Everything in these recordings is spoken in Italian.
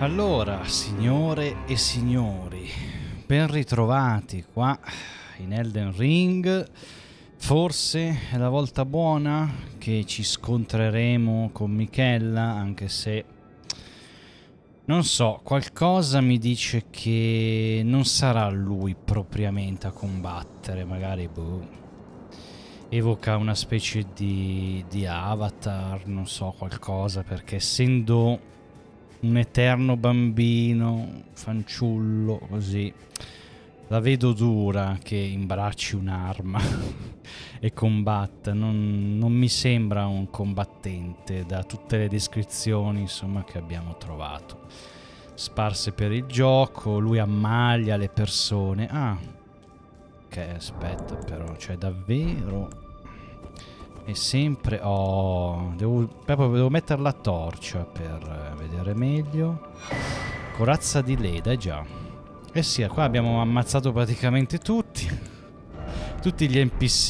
Allora, signore e signori, ben ritrovati qua in Elden Ring. Forse è la volta buona che ci scontreremo con Michella, anche se non so, qualcosa mi dice che non sarà lui propriamente a combattere, magari boh. Evoca una specie di, di avatar, non so, qualcosa, perché essendo un eterno bambino, fanciullo, così. La vedo dura che imbracci un'arma e combatta. Non, non, mi sembra un combattente da tutte le descrizioni insomma, che abbiamo trovato. Sparse per il gioco, lui ammaglia le persone. Ah, ok, aspetta però, cioè davvero e sempre... Oh, devo, proprio devo mettere la torcia per vedere meglio. Corazza di Leda, già. Eh sì, qua abbiamo ammazzato praticamente tutti. tutti gli NPC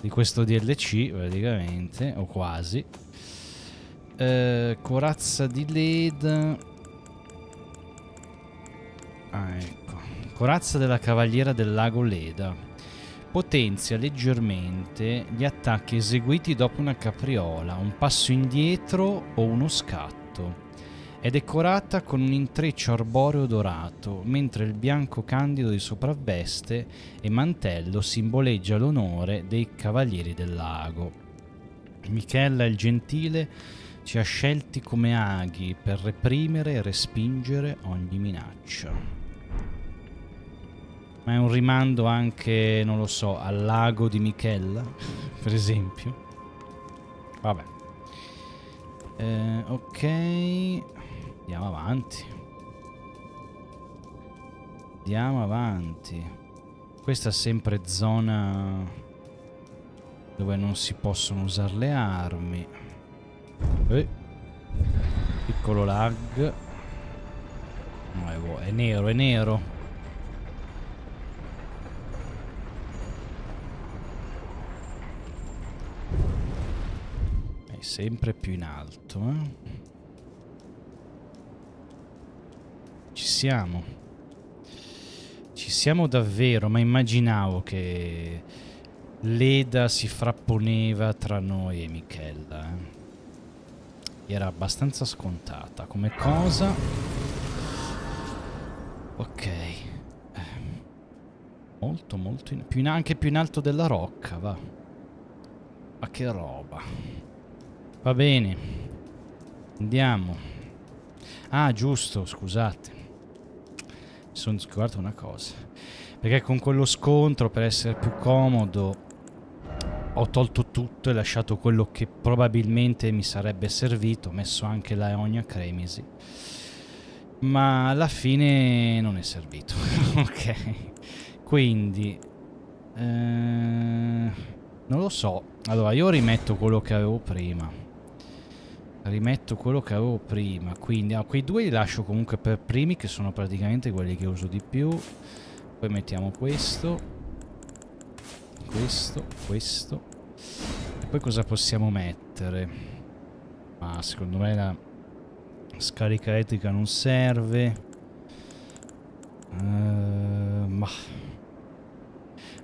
di questo DLC, praticamente, o quasi. Eh, corazza di Leda... Ah, ecco. Corazza della Cavaliera del Lago Leda potenzia leggermente gli attacchi eseguiti dopo una capriola, un passo indietro o uno scatto. È decorata con un intreccio arboreo dorato, mentre il bianco candido di sopravveste e mantello simboleggia l'onore dei cavalieri del lago. Michella il Gentile ci ha scelti come aghi per reprimere e respingere ogni minaccia. Ma è un rimando anche, non lo so, al lago di Michella, per esempio. Vabbè. Eh, ok. Andiamo avanti. Andiamo avanti. Questa è sempre zona dove non si possono usare le armi. Eh. Piccolo lag. No, è nero, è nero. Sempre più in alto. Eh? Ci siamo. Ci siamo davvero, ma immaginavo che l'Eda si frapponeva tra noi e Michella. Eh? Era abbastanza scontata come cosa. Ok. Molto, molto in, più in, anche più in alto della rocca, va. Ma che roba. Va bene. Andiamo. Ah, giusto, scusate. Mi sono scordato una cosa. Perché con quello scontro, per essere più comodo, ho tolto tutto e lasciato quello che probabilmente mi sarebbe servito. Ho messo anche la Eonia Cremisi. Ma alla fine non è servito. ok. Quindi... Eh, non lo so. Allora, io rimetto quello che avevo prima rimetto quello che avevo prima. Quindi ah, quei due li lascio comunque per primi che sono praticamente quelli che uso di più. Poi mettiamo questo questo questo. E poi cosa possiamo mettere? Ma secondo me la scarica elettrica non serve. Uh, ma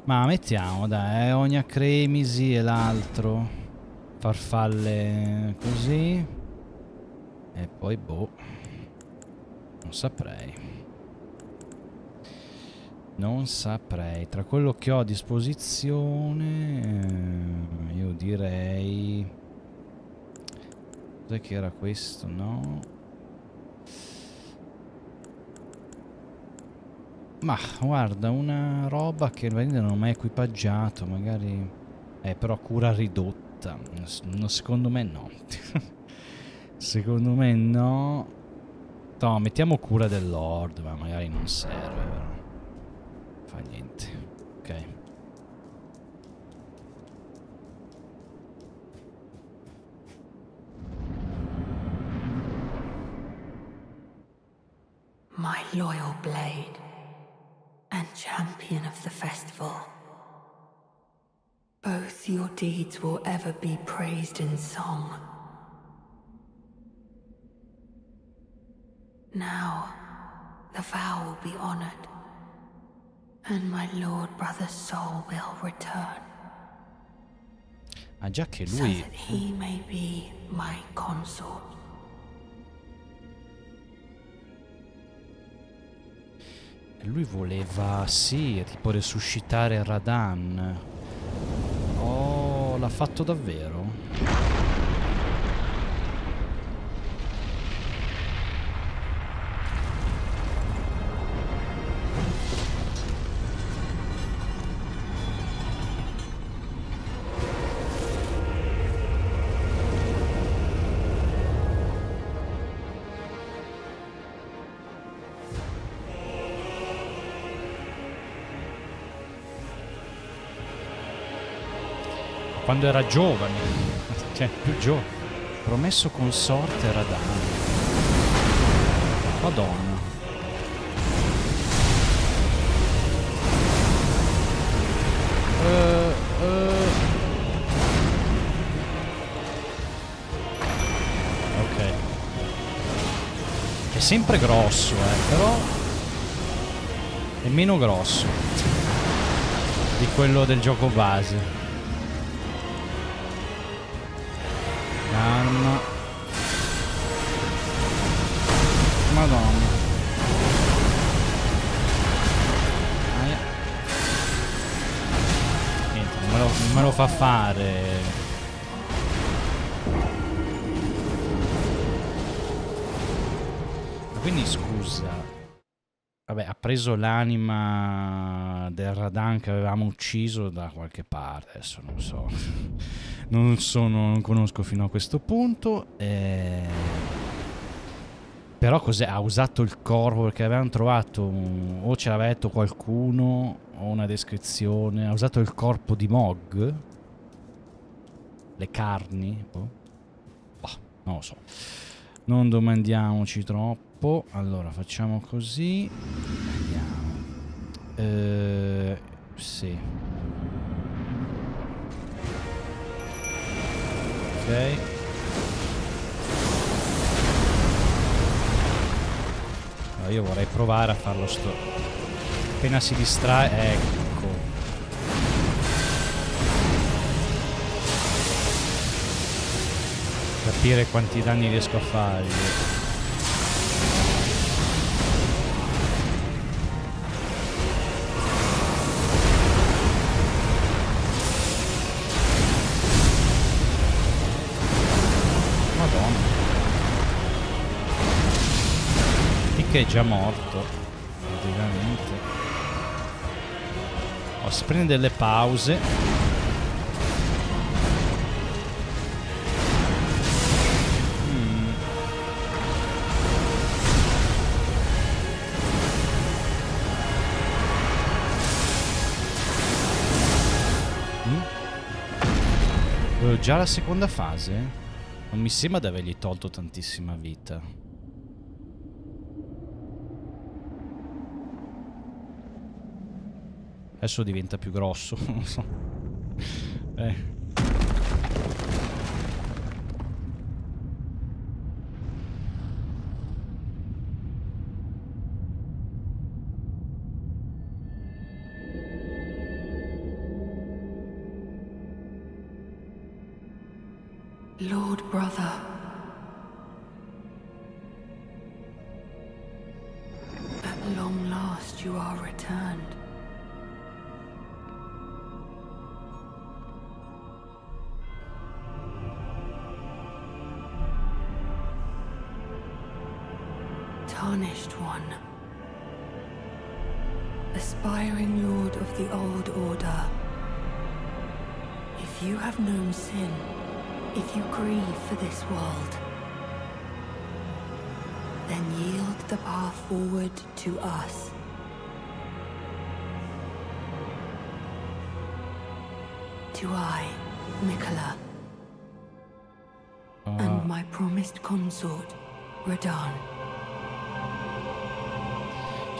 ma mettiamo dai ogni cremisi e l'altro farfalle così. E poi boh non saprei. Non saprei. Tra quello che ho a disposizione eh, io direi cos'è che era questo? No. Ma guarda una roba che non ho mai equipaggiato magari eh però cura ridotta no, secondo me no. secondo me no. No, mettiamo cura del Lord, ma magari non serve, però. Fa niente. Ok. My loyal blade and champion of the festival. Both your deeds will ever be praised in song. Now, the vow will be honored, and my lord brother's soul will return. Ah già che So that he may be my consort. Lui voleva, sì, tipo resuscitare Radan. L'ha fatto davvero? Quando era giovane. Cioè, più giovane. Promesso consorte Radan. Madonna. Eh, eh. Ok. È sempre grosso, eh, però è meno grosso di quello del gioco base. Calma. Madonna. Aia. Niente, non me lo, non me lo fa fare. Quindi scusa. Vabbè, ha preso l'anima del Radan che avevamo ucciso da qualche parte, adesso non so. Non sono, non conosco fino a questo punto. eh. Però cos'è? Ha usato il corpo perché avevano trovato un- o ce l'aveva detto qualcuno o una descrizione. Ha usato il corpo di Mog? Le carni? Boh. Boh, non lo so. Non domandiamoci troppo. Allora, facciamo così. Andiamo. Eh, sì. Ok. Allora, io vorrei provare a farlo sto. Appena si distrae. Ecco. Capire quanti danni riesco a fargli. Che è già morto. Praticamente. Oh, si prende delle pause. Mm. Mm. Già la seconda fase? Non mi sembra di avergli tolto tantissima vita. Adesso diventa più grosso, non so. Eh.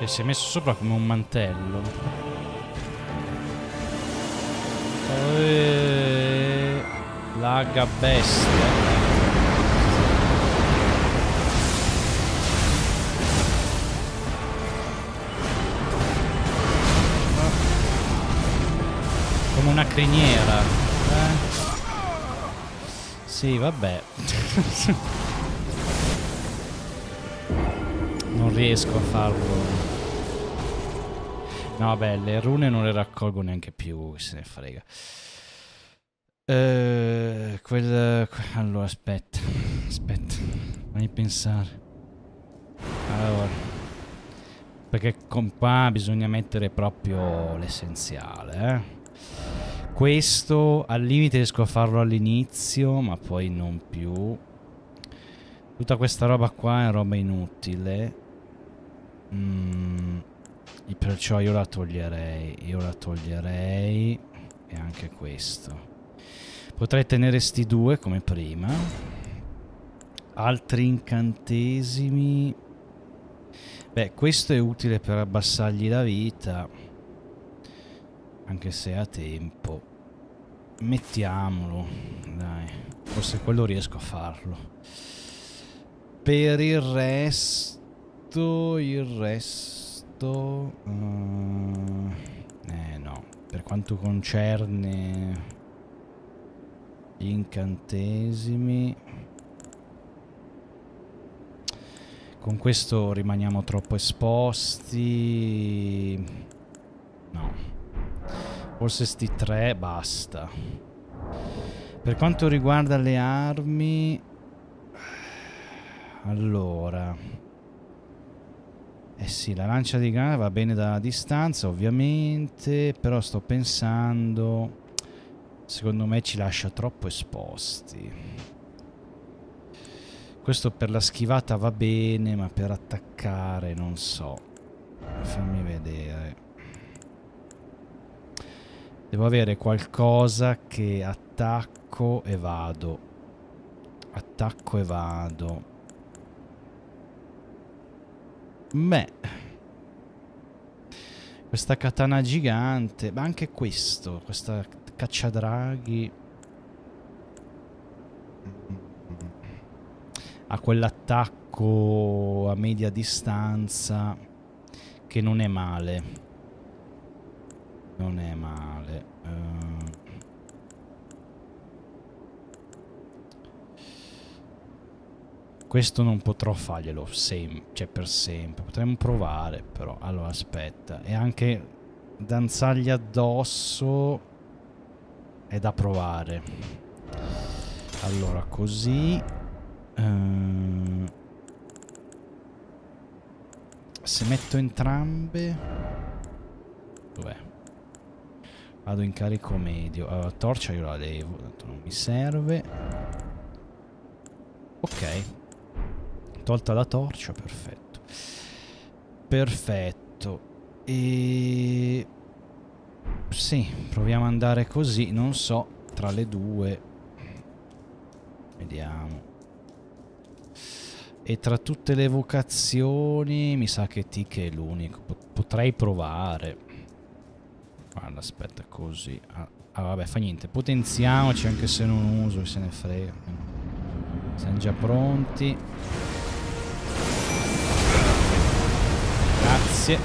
che si è messo sopra come un mantello. Eh, e... Laga bestia. Come una criniera. Eh? Sì, vabbè. non riesco a farlo No, vabbè, le rune non le raccolgo neanche più, se ne frega. Uh, quel... Allora, aspetta. Aspetta. Fammi pensare. Allora. Perché qua bisogna mettere proprio l'essenziale, eh. Questo al limite riesco a farlo all'inizio, ma poi non più. Tutta questa roba qua è roba inutile. Perciò io la toglierei. Io la toglierei. E anche questo. Potrei tenere sti due come prima. Altri incantesimi. Beh, questo è utile per abbassargli la vita. Anche se ha tempo. Mettiamolo. Dai. Forse quello riesco a farlo. Per il resto... Il resto... Uh, eh no. Per quanto concerne... Gli incantesimi... Con questo rimaniamo troppo esposti. No. Forse sti tre basta. Per quanto riguarda le armi... Allora... Eh sì, la lancia di granata va bene dalla distanza, ovviamente, però sto pensando... Secondo me ci lascia troppo esposti. Questo per la schivata va bene, ma per attaccare non so. Fammi vedere. Devo avere qualcosa che attacco e vado. Attacco e vado. Beh. Questa katana gigante. Ma anche questo. Questa cacciadraghi. ha quell'attacco a media distanza che non è male. Non è male. Uh... Questo non potrò farglielo sem cioè per sempre. Potremmo provare, però. Allora, aspetta. E anche danzargli addosso è da provare. Allora, così Uh, se metto entrambe... Dov'è? Vado in carico medio. Allora, torcia io la levo, tanto non mi serve. Ok. Tolta la torcia, perfetto. Perfetto. E... Sì, proviamo ad andare così, non so, tra le due. Vediamo. E tra tutte le vocazioni mi sa che Tic è l'unico. Potrei provare. Guarda, aspetta, così. Ah, ah, vabbè, fa niente. Potenziamoci anche se non uso, se ne frega. Siamo già pronti. Grazie.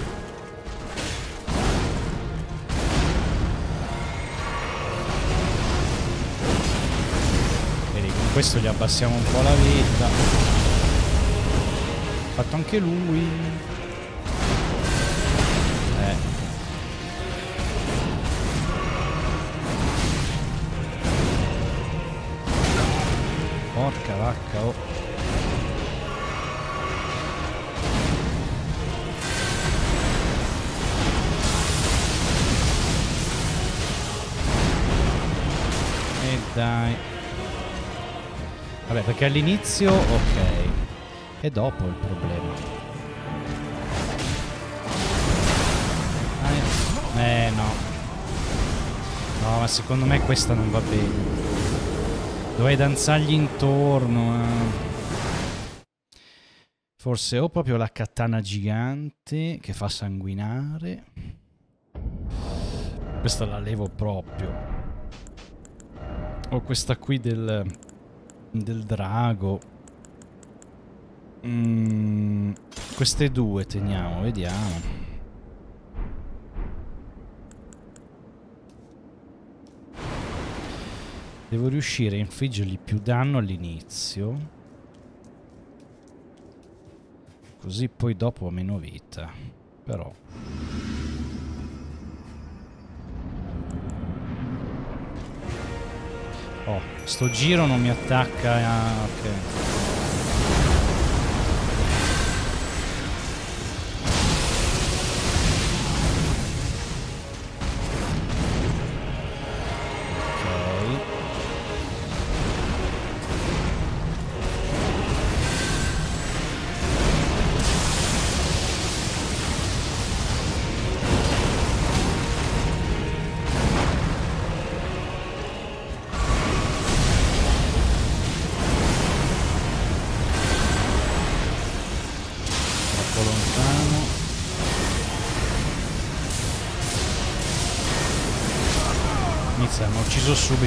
Vedi, con questo gli abbassiamo un po' la vita fatto anche lui. Eh. Porca vacca, oh. Dai. Vabbè, perché all'inizio, ok. E dopo il problema. Ah, eh no. No, ma secondo me questa non va bene. Dovrei danzargli intorno. Eh. Forse ho proprio la katana gigante che fa sanguinare. Questa la levo proprio. Ho questa qui del, del drago. Mm, queste due teniamo, vediamo. Devo riuscire a infliggergli più danno all'inizio. Così poi dopo ho meno vita. Però... sto giro non mi attacca... Ah, ok.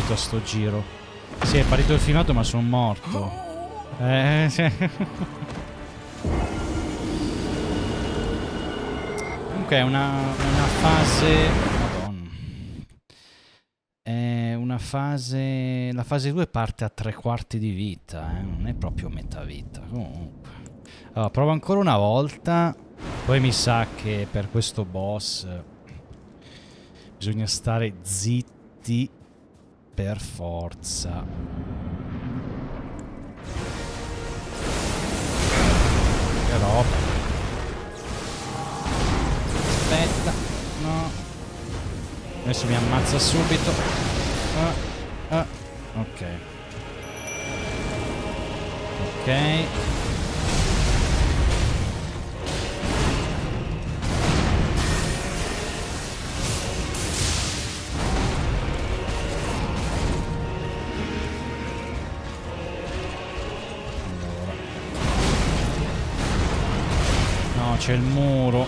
Subito a sto giro. Sì, è partito il filmato ma sono morto. Eh, sì. Comunque è una, una fase... Madonna. È una fase... La fase 2 parte a tre quarti di vita, eh? Non è proprio metà vita. Comunque. Allora, provo ancora una volta. Poi mi sa che per questo boss bisogna stare zitti per forza. Che roba. Aspetta. No. Adesso mi ammazza subito. Ah, ah. Ok. Ok. C'è il muro.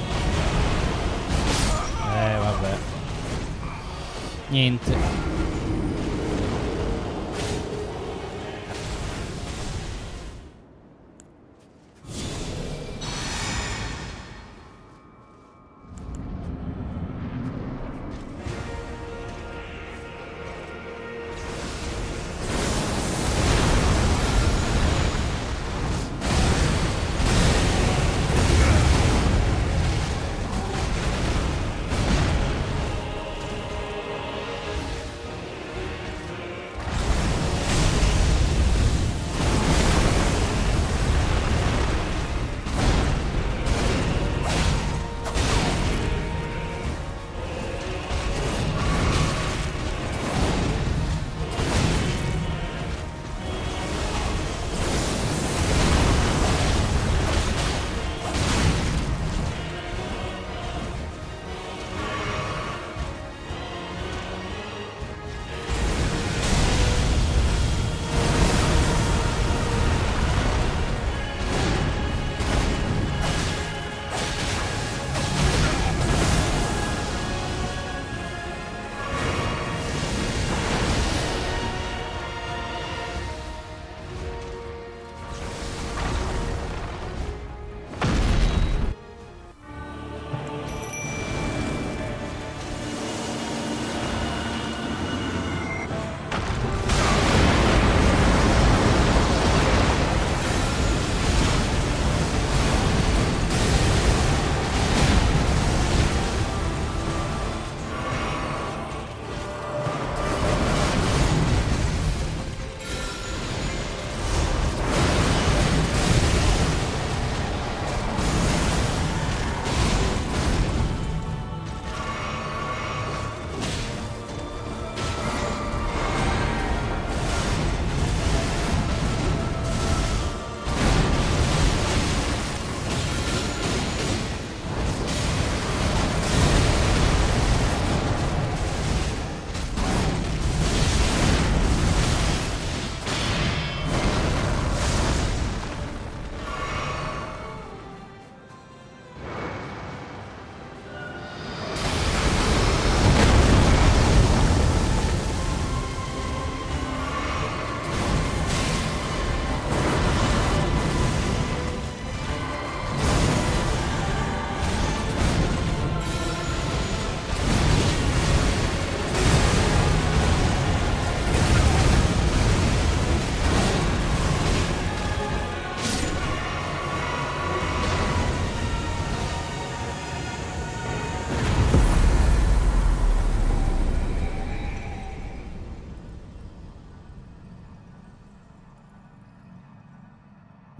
Eh, vabbè. Niente.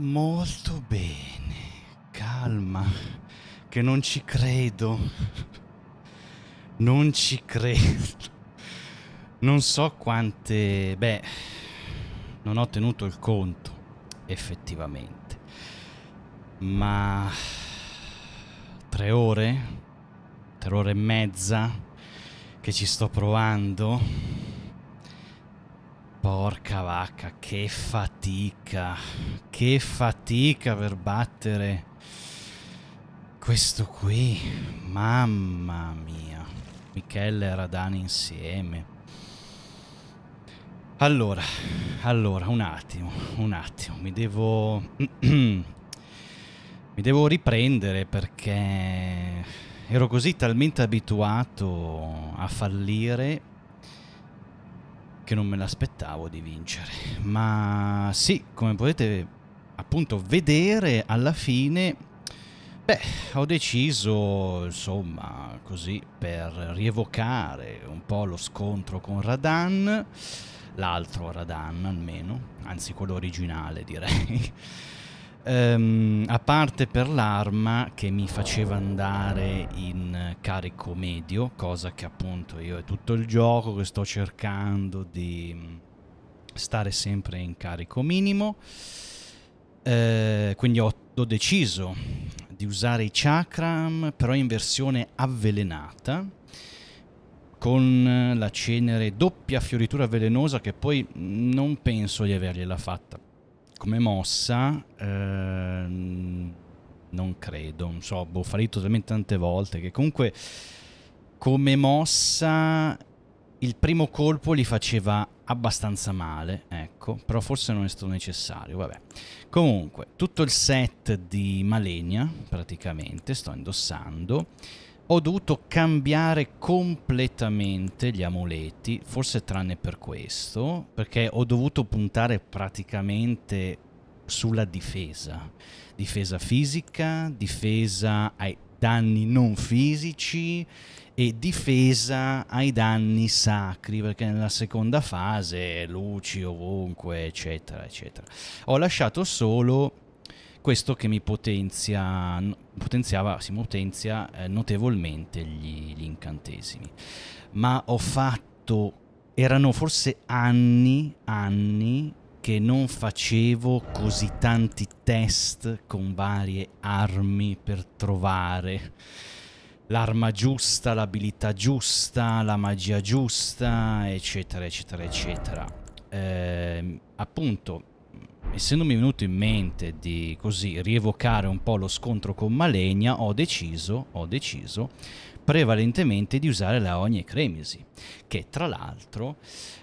Molto bene. Calma. Che non ci credo. Non ci credo. Non so quante... Beh, non ho tenuto il conto, effettivamente. Ma... Tre ore? Tre ore e mezza che ci sto provando? Porca vacca, che fatica, che fatica per battere questo qui. Mamma mia. Michele e Radani insieme. Allora, allora, un attimo, un attimo, mi devo... mi devo riprendere perché ero così talmente abituato a fallire che non me l'aspettavo di vincere. Ma sì, come potete appunto vedere, alla fine, beh, ho deciso, insomma, così per rievocare un po' lo scontro con Radan l'altro Radan almeno, anzi quello originale direi. Um, a parte per l'arma che mi faceva andare in carico medio, cosa che appunto io è tutto il gioco che sto cercando di stare sempre in carico minimo. Uh, quindi ho, ho deciso di usare i chakram, però in versione avvelenata con la cenere doppia fioritura velenosa che poi non penso di avergliela fatta come mossa ehm, non credo non so boh farito talmente tante volte che comunque come mossa il primo colpo li faceva abbastanza male, ecco, però forse non è stato necessario, vabbè. Comunque, tutto il set di Malenia, praticamente, sto indossando, ho dovuto cambiare completamente gli amuleti, forse tranne per questo, perché ho dovuto puntare praticamente sulla difesa. Difesa fisica, difesa ai danni non fisici e difesa ai danni sacri, perché nella seconda fase luci ovunque, eccetera, eccetera. Ho lasciato solo questo che mi potenzia, potenziava, si potenzia eh, notevolmente gli, gli incantesimi. Ma ho fatto, erano forse anni, anni che non facevo così tanti test con varie armi per trovare l'arma giusta, l'abilità giusta, la magia giusta, eccetera, eccetera, eccetera. Eh, appunto, essendomi venuto in mente di così rievocare un po' lo scontro con Malenia, ho deciso, ho deciso prevalentemente di usare la Ogni Cremisi, che tra l'altro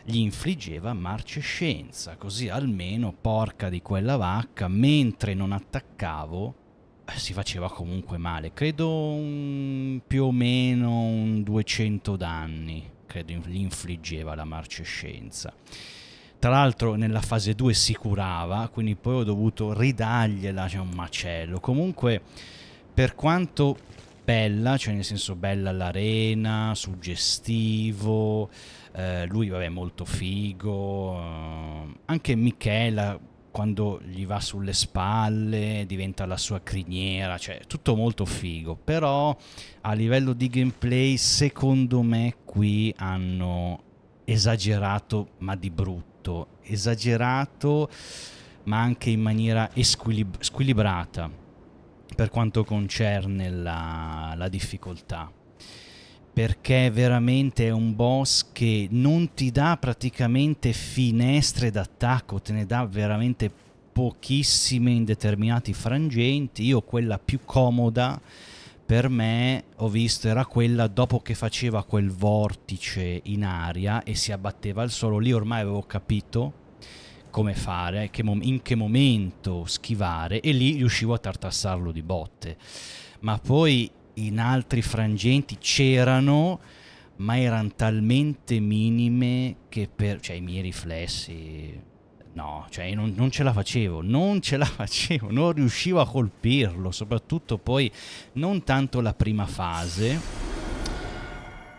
gli infliggeva marcescenza, così almeno, porca di quella vacca, mentre non attaccavo eh, si faceva comunque male, credo un, più o meno un 200 danni, credo gli infliggeva la marcescenza. Tra l'altro nella fase 2 si curava, quindi poi ho dovuto ridargliela, c'è un macello. Comunque, per quanto bella, cioè nel senso bella l'arena, suggestivo, eh, lui vabbè molto figo, eh, anche Michela quando gli va sulle spalle diventa la sua criniera, cioè tutto molto figo, però a livello di gameplay secondo me qui hanno esagerato ma di brutto molto esagerato ma anche in maniera squilib- squilibrata per quanto concerne la, la difficoltà perché veramente è un boss che non ti dà praticamente finestre d'attacco, te ne dà veramente pochissime in determinati frangenti. Io quella più comoda per me ho visto era quella dopo che faceva quel vortice in aria e si abbatteva al suolo lì ormai avevo capito come fare che in che momento schivare e lì riuscivo a tartassarlo di botte. Ma poi in altri frangenti c'erano ma erano talmente minime che per cioè i miei riflessi No, cioè non, non, ce la facevo, non ce la facevo, non riuscivo a colpirlo, soprattutto poi non tanto la prima fase,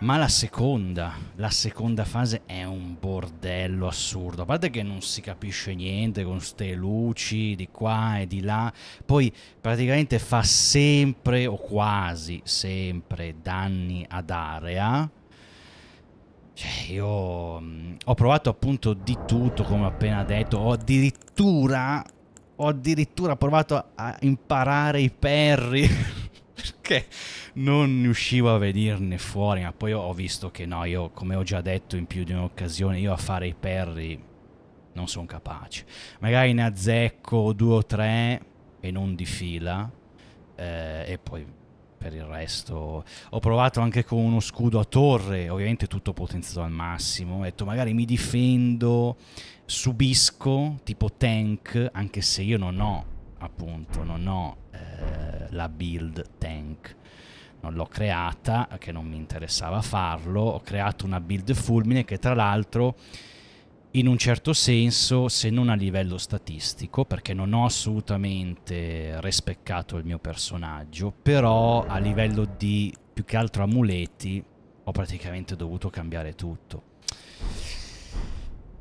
Ma la seconda, la seconda fase è un bordello assurdo. A parte che non si capisce niente con ste luci di qua e di là. Poi praticamente fa sempre o quasi sempre danni ad area. Cioè, io mh, ho provato appunto di tutto, come ho appena detto. Ho addirittura, ho addirittura provato a, a imparare i perri. perché non riuscivo a venirne fuori, ma poi ho visto che no, io come ho già detto in più di un'occasione, io a fare i perri non sono capace. Magari ne azzecco due o tre e non di fila eh, e poi per il resto. Ho provato anche con uno scudo a torre, ovviamente tutto potenziato al massimo, ho detto magari mi difendo, subisco tipo tank, anche se io non ho appunto, non ho eh, la build tank. Non l'ho creata, che non mi interessava farlo, ho creato una build fulmine che tra l'altro in un certo senso, se non a livello statistico, perché non ho assolutamente respeccato il mio personaggio, però a livello di più che altro amuleti ho praticamente dovuto cambiare tutto.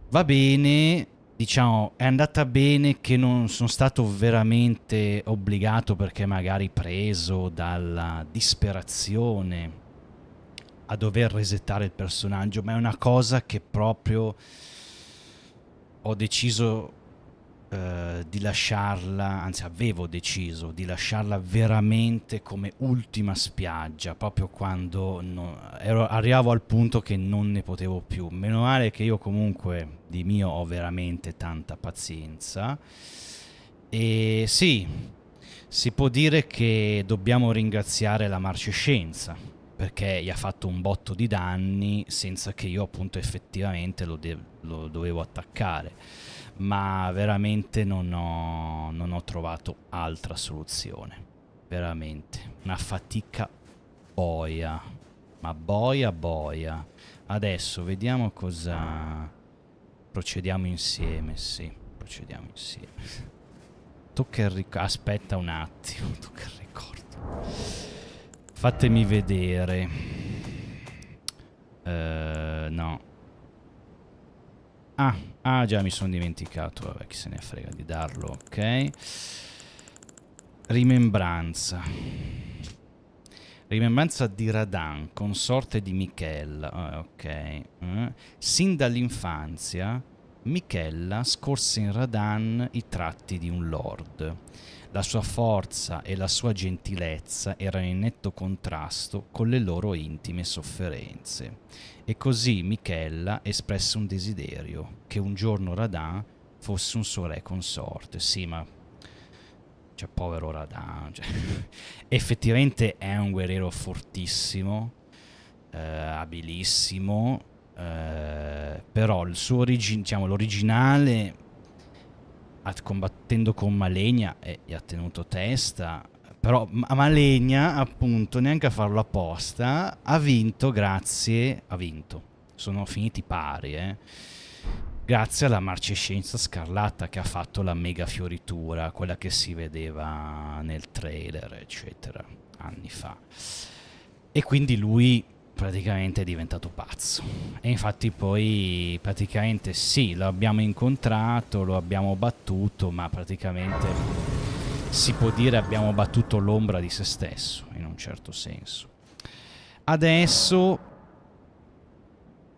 Va bene, diciamo, è andata bene che non sono stato veramente obbligato perché magari preso dalla disperazione a dover resettare il personaggio, ma è una cosa che proprio ho deciso eh, di lasciarla, anzi avevo deciso di lasciarla veramente come ultima spiaggia, proprio quando no, ero, arrivavo al punto che non ne potevo più. Meno male che io comunque di mio ho veramente tanta pazienza. E sì, si può dire che dobbiamo ringraziare la marcescenza perché gli ha fatto un botto di danni senza che io appunto effettivamente lo, de- lo dovevo attaccare ma veramente non ho, non ho trovato altra soluzione. Veramente. Una fatica boia. Ma boia boia. Adesso vediamo cosa... Procediamo insieme, sì. Procediamo insieme. Tocca il ricordo. Aspetta un attimo. Tocca il ricordo. Fatemi vedere. Uh, no. Ah, ah già mi sono dimenticato, vabbè chi se ne frega di darlo, ok. Rimembranza. Rimembranza di Radan, consorte di Michella, oh, ok. Eh. Sin dall'infanzia Michella scorse in Radan i tratti di un lord. La sua forza e la sua gentilezza erano in netto contrasto con le loro intime sofferenze. E così Michella espresse un desiderio, che un giorno Radan fosse un suo re consorte. Sì, ma... Cioè, povero Radan. Cioè, effettivamente è un guerriero fortissimo, eh, abilissimo, eh, però il suo origi- diciamo, l'originale combattendo con Malenia e gli ha tenuto testa però Malenia appunto neanche a farlo apposta ha vinto grazie ha vinto. Sono finiti pari eh. Grazie alla marcescenza scarlatta che ha fatto la mega fioritura quella che si vedeva nel trailer eccetera anni fa. E quindi lui praticamente è diventato pazzo. E infatti poi praticamente sì, lo abbiamo incontrato, lo abbiamo battuto, ma praticamente si può dire abbiamo battuto l'ombra di se stesso, in un certo senso. Adesso...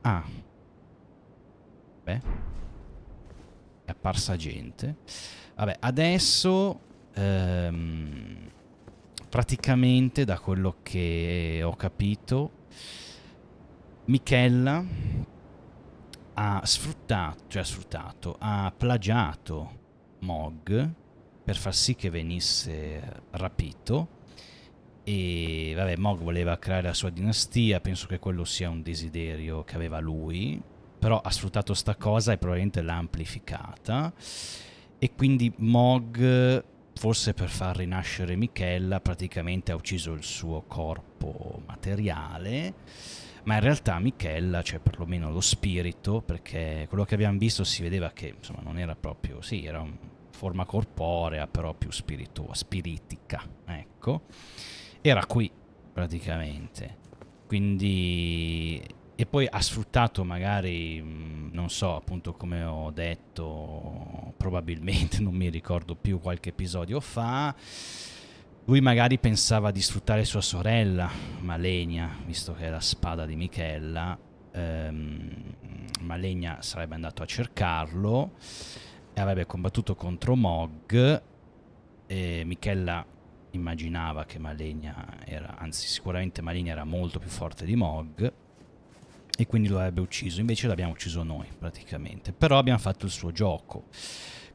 Ah. Beh. È apparsa gente. Vabbè, adesso... Ehm, praticamente da quello che ho capito Michella ha sfruttato, cioè sfruttato, ha plagiato Mog per far sì che venisse rapito. E vabbè Mog voleva creare la sua dinastia, penso che quello sia un desiderio che aveva lui, però ha sfruttato sta cosa e probabilmente l'ha amplificata. E quindi Mog forse per far rinascere Michella praticamente ha ucciso il suo corpo materiale ma in realtà Michella, cioè perlomeno lo spirito, perché quello che abbiamo visto si vedeva che insomma non era proprio, sì, era una forma corporea, però più spiritua, spiritica, ecco, era qui praticamente. quindi e poi ha sfruttato magari non so appunto come ho detto probabilmente non mi ricordo più qualche episodio fa lui magari pensava di sfruttare sua sorella Malenia visto che è la spada di Michella. Ehm, Malenia sarebbe andato a cercarlo e avrebbe combattuto contro Mog e Michella immaginava che Malenia era anzi sicuramente Malenia era molto più forte di Mog e quindi lo avrebbe ucciso. Invece l'abbiamo ucciso noi praticamente. Però abbiamo fatto il suo gioco.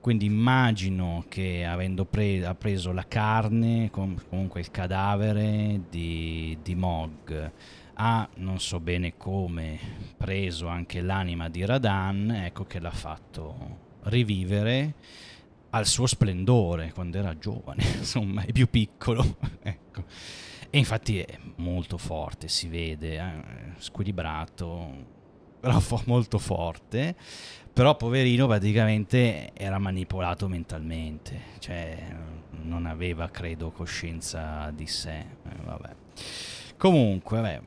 Quindi immagino che avendo pre- ha preso la carne, com- comunque il cadavere di, di Mog, ha non so bene come preso anche l'anima di Radan, ecco che l'ha fatto rivivere al suo splendore quando era giovane, insomma, è più piccolo. ecco. E infatti è molto forte, si vede, eh, squilibrato, però molto forte. Però poverino praticamente era manipolato mentalmente, cioè non aveva, credo, coscienza di sé. Eh, vabbè. Comunque, vabbè,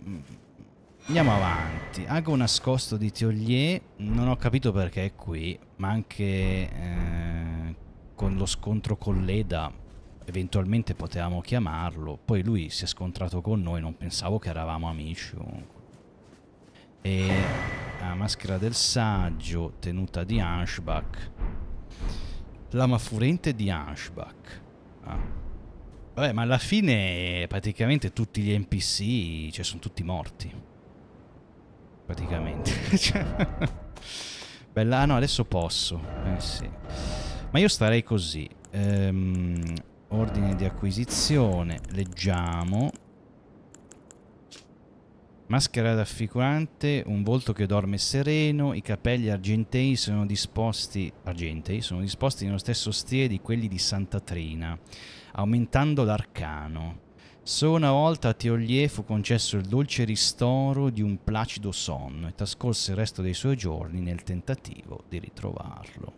andiamo avanti. Ago nascosto di Tiolier, non ho capito perché è qui, ma anche eh, con lo scontro con Leda eventualmente potevamo chiamarlo, poi lui si è scontrato con noi, non pensavo che eravamo amici. E la maschera del saggio, tenuta di Hunchback, lama furente di Hunchback. Ah. Vabbè, ma alla fine praticamente tutti gli NPC, cioè sono tutti morti. Praticamente. Cioè, bella, ah no, adesso posso. Eh sì. Ma io starei così. Ehm, Ordine di acquisizione, leggiamo. Maschera raffigurante, un volto che dorme sereno, i capelli argentei sono disposti, argentei sono disposti nello stesso stile di quelli di Santa Trina, aumentando l'arcano. Solo una volta a Teolier fu concesso il dolce ristoro di un placido sonno e trascorse il resto dei suoi giorni nel tentativo di ritrovarlo.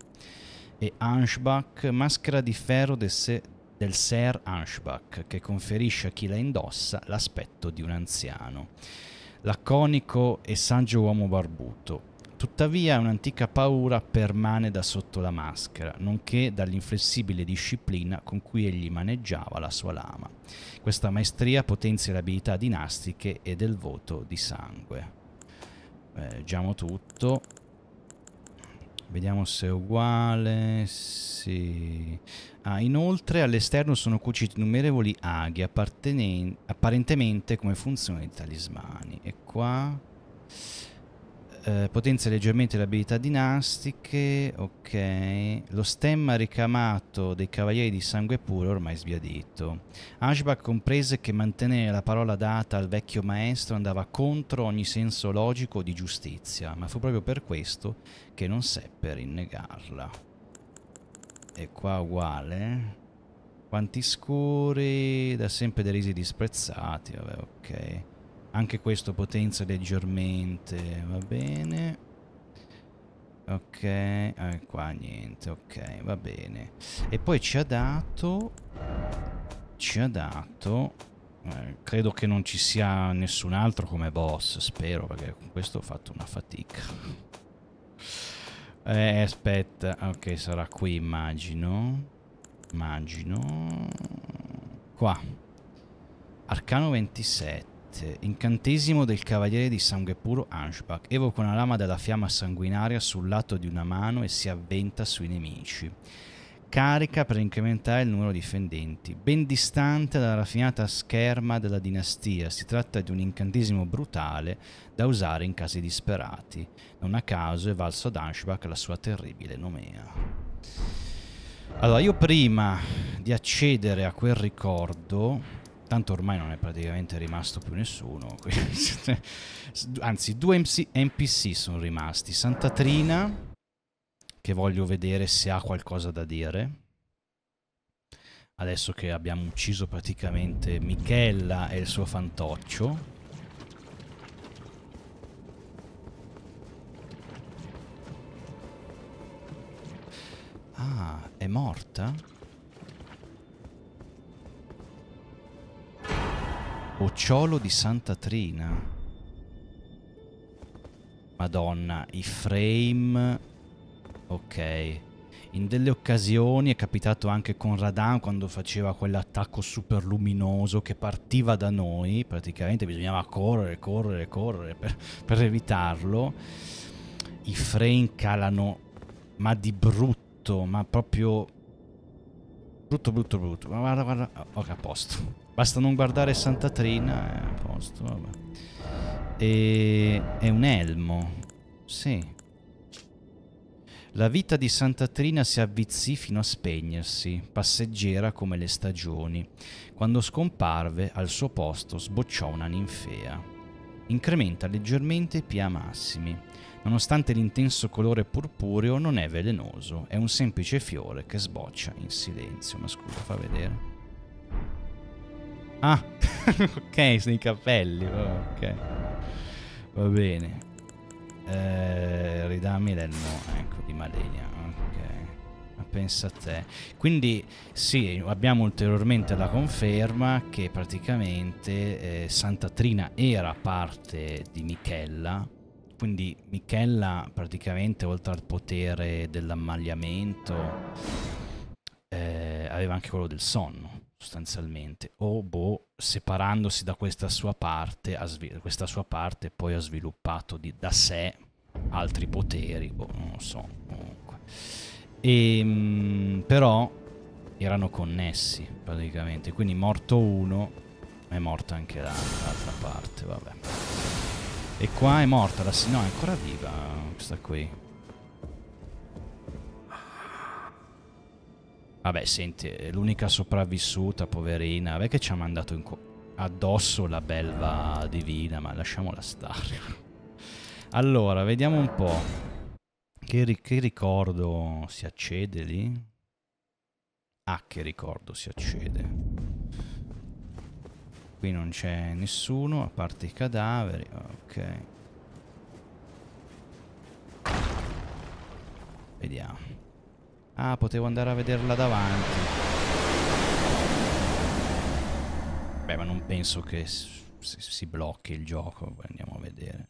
E Hunchback, maschera di ferro del, se- del Ser Hunchback, che conferisce a chi la indossa l'aspetto di un anziano. Laconico e saggio uomo barbuto. Tuttavia un'antica paura permane da sotto la maschera, nonché dall'inflessibile disciplina con cui egli maneggiava la sua lama. Questa maestria potenzia le abilità dinastiche e del voto di sangue. Eh, leggiamo tutto. Vediamo se è uguale. Sì. Ah, inoltre all'esterno sono cuciti innumerevoli aghi apparentemente come funzione di talismani. E qua eh, potenzia leggermente le abilità dinastiche. Ok. Lo stemma ricamato dei cavalieri di sangue puro ormai sbiadito. Ashbach comprese che mantenere la parola data al vecchio maestro andava contro ogni senso logico di giustizia, ma fu proprio per questo che non seppe rinnegarla e qua uguale quanti scuri da sempre derisi disprezzati vabbè ok anche questo potenzia leggermente va bene ok eh, qua niente ok va bene e poi ci ha dato ci ha dato eh, credo che non ci sia nessun altro come boss spero perché con questo ho fatto una fatica eh, aspetta. Ok, sarà qui, immagino. Immagino. Qua. Arcano 27. Incantesimo del Cavaliere di Sangue Puro Hunchback. Evoca una lama della fiamma sanguinaria sul lato di una mano e si avventa sui nemici carica per incrementare il numero di difendenti, ben distante dalla raffinata scherma della dinastia. Si tratta di un incantesimo brutale da usare in casi disperati. Non a caso è valso ad Anshbach la sua terribile nomea. Allora, io prima di accedere a quel ricordo, tanto ormai non è praticamente rimasto più nessuno, anzi due MC, NPC sono rimasti, Santa Trina che voglio vedere se ha qualcosa da dire. Adesso che abbiamo ucciso praticamente Michella e il suo fantoccio. Ah, è morta? Occiolo di Santa Trina. Madonna, i frame... Ok. In delle occasioni è capitato anche con Radan quando faceva quell'attacco super luminoso che partiva da noi, praticamente bisognava correre, correre, correre per, per evitarlo. I frame calano, ma di brutto, ma proprio brutto, brutto, brutto. Guarda, guarda, ok, a posto. Basta non guardare Santa Trina, è a posto, vabbè. E è un elmo, sì. La vita di Santa Trina si avvizzì fino a spegnersi, passeggera come le stagioni. Quando scomparve, al suo posto sbocciò una ninfea. Incrementa leggermente i PA massimi. Nonostante l'intenso colore purpureo, non è velenoso, è un semplice fiore che sboccia in silenzio. Ma scusa, fa vedere. Ah, ok, sono i capelli. Ok, va bene. Eh, ridammi l'elmo, ecco, di Malenia. Ok, ma pensa a te. Quindi sì, abbiamo ulteriormente la conferma che praticamente eh, Santa Trina era parte di Michella. Quindi Michella praticamente oltre al potere dell'ammagliamento eh, aveva anche quello del sonno sostanzialmente o boh separandosi da questa sua parte questa sua parte poi ha sviluppato di, da sé altri poteri boh, non lo so comunque. E, ehm, però erano connessi praticamente. Quindi morto uno è morta anche l'altra parte vabbè. E qua è morta la no è ancora viva questa qui Vabbè, senti, è l'unica sopravvissuta, poverina. Vabbè che ci ha mandato addosso la belva divina, ma lasciamola stare. allora, vediamo un po'. Che, ri che ricordo si accede lì? Ah, che ricordo si accede. Qui non c'è nessuno, a parte i cadaveri. Ok. Vediamo. Ah, potevo andare a vederla davanti. Beh, ma non penso che si blocchi il gioco. Andiamo a vedere.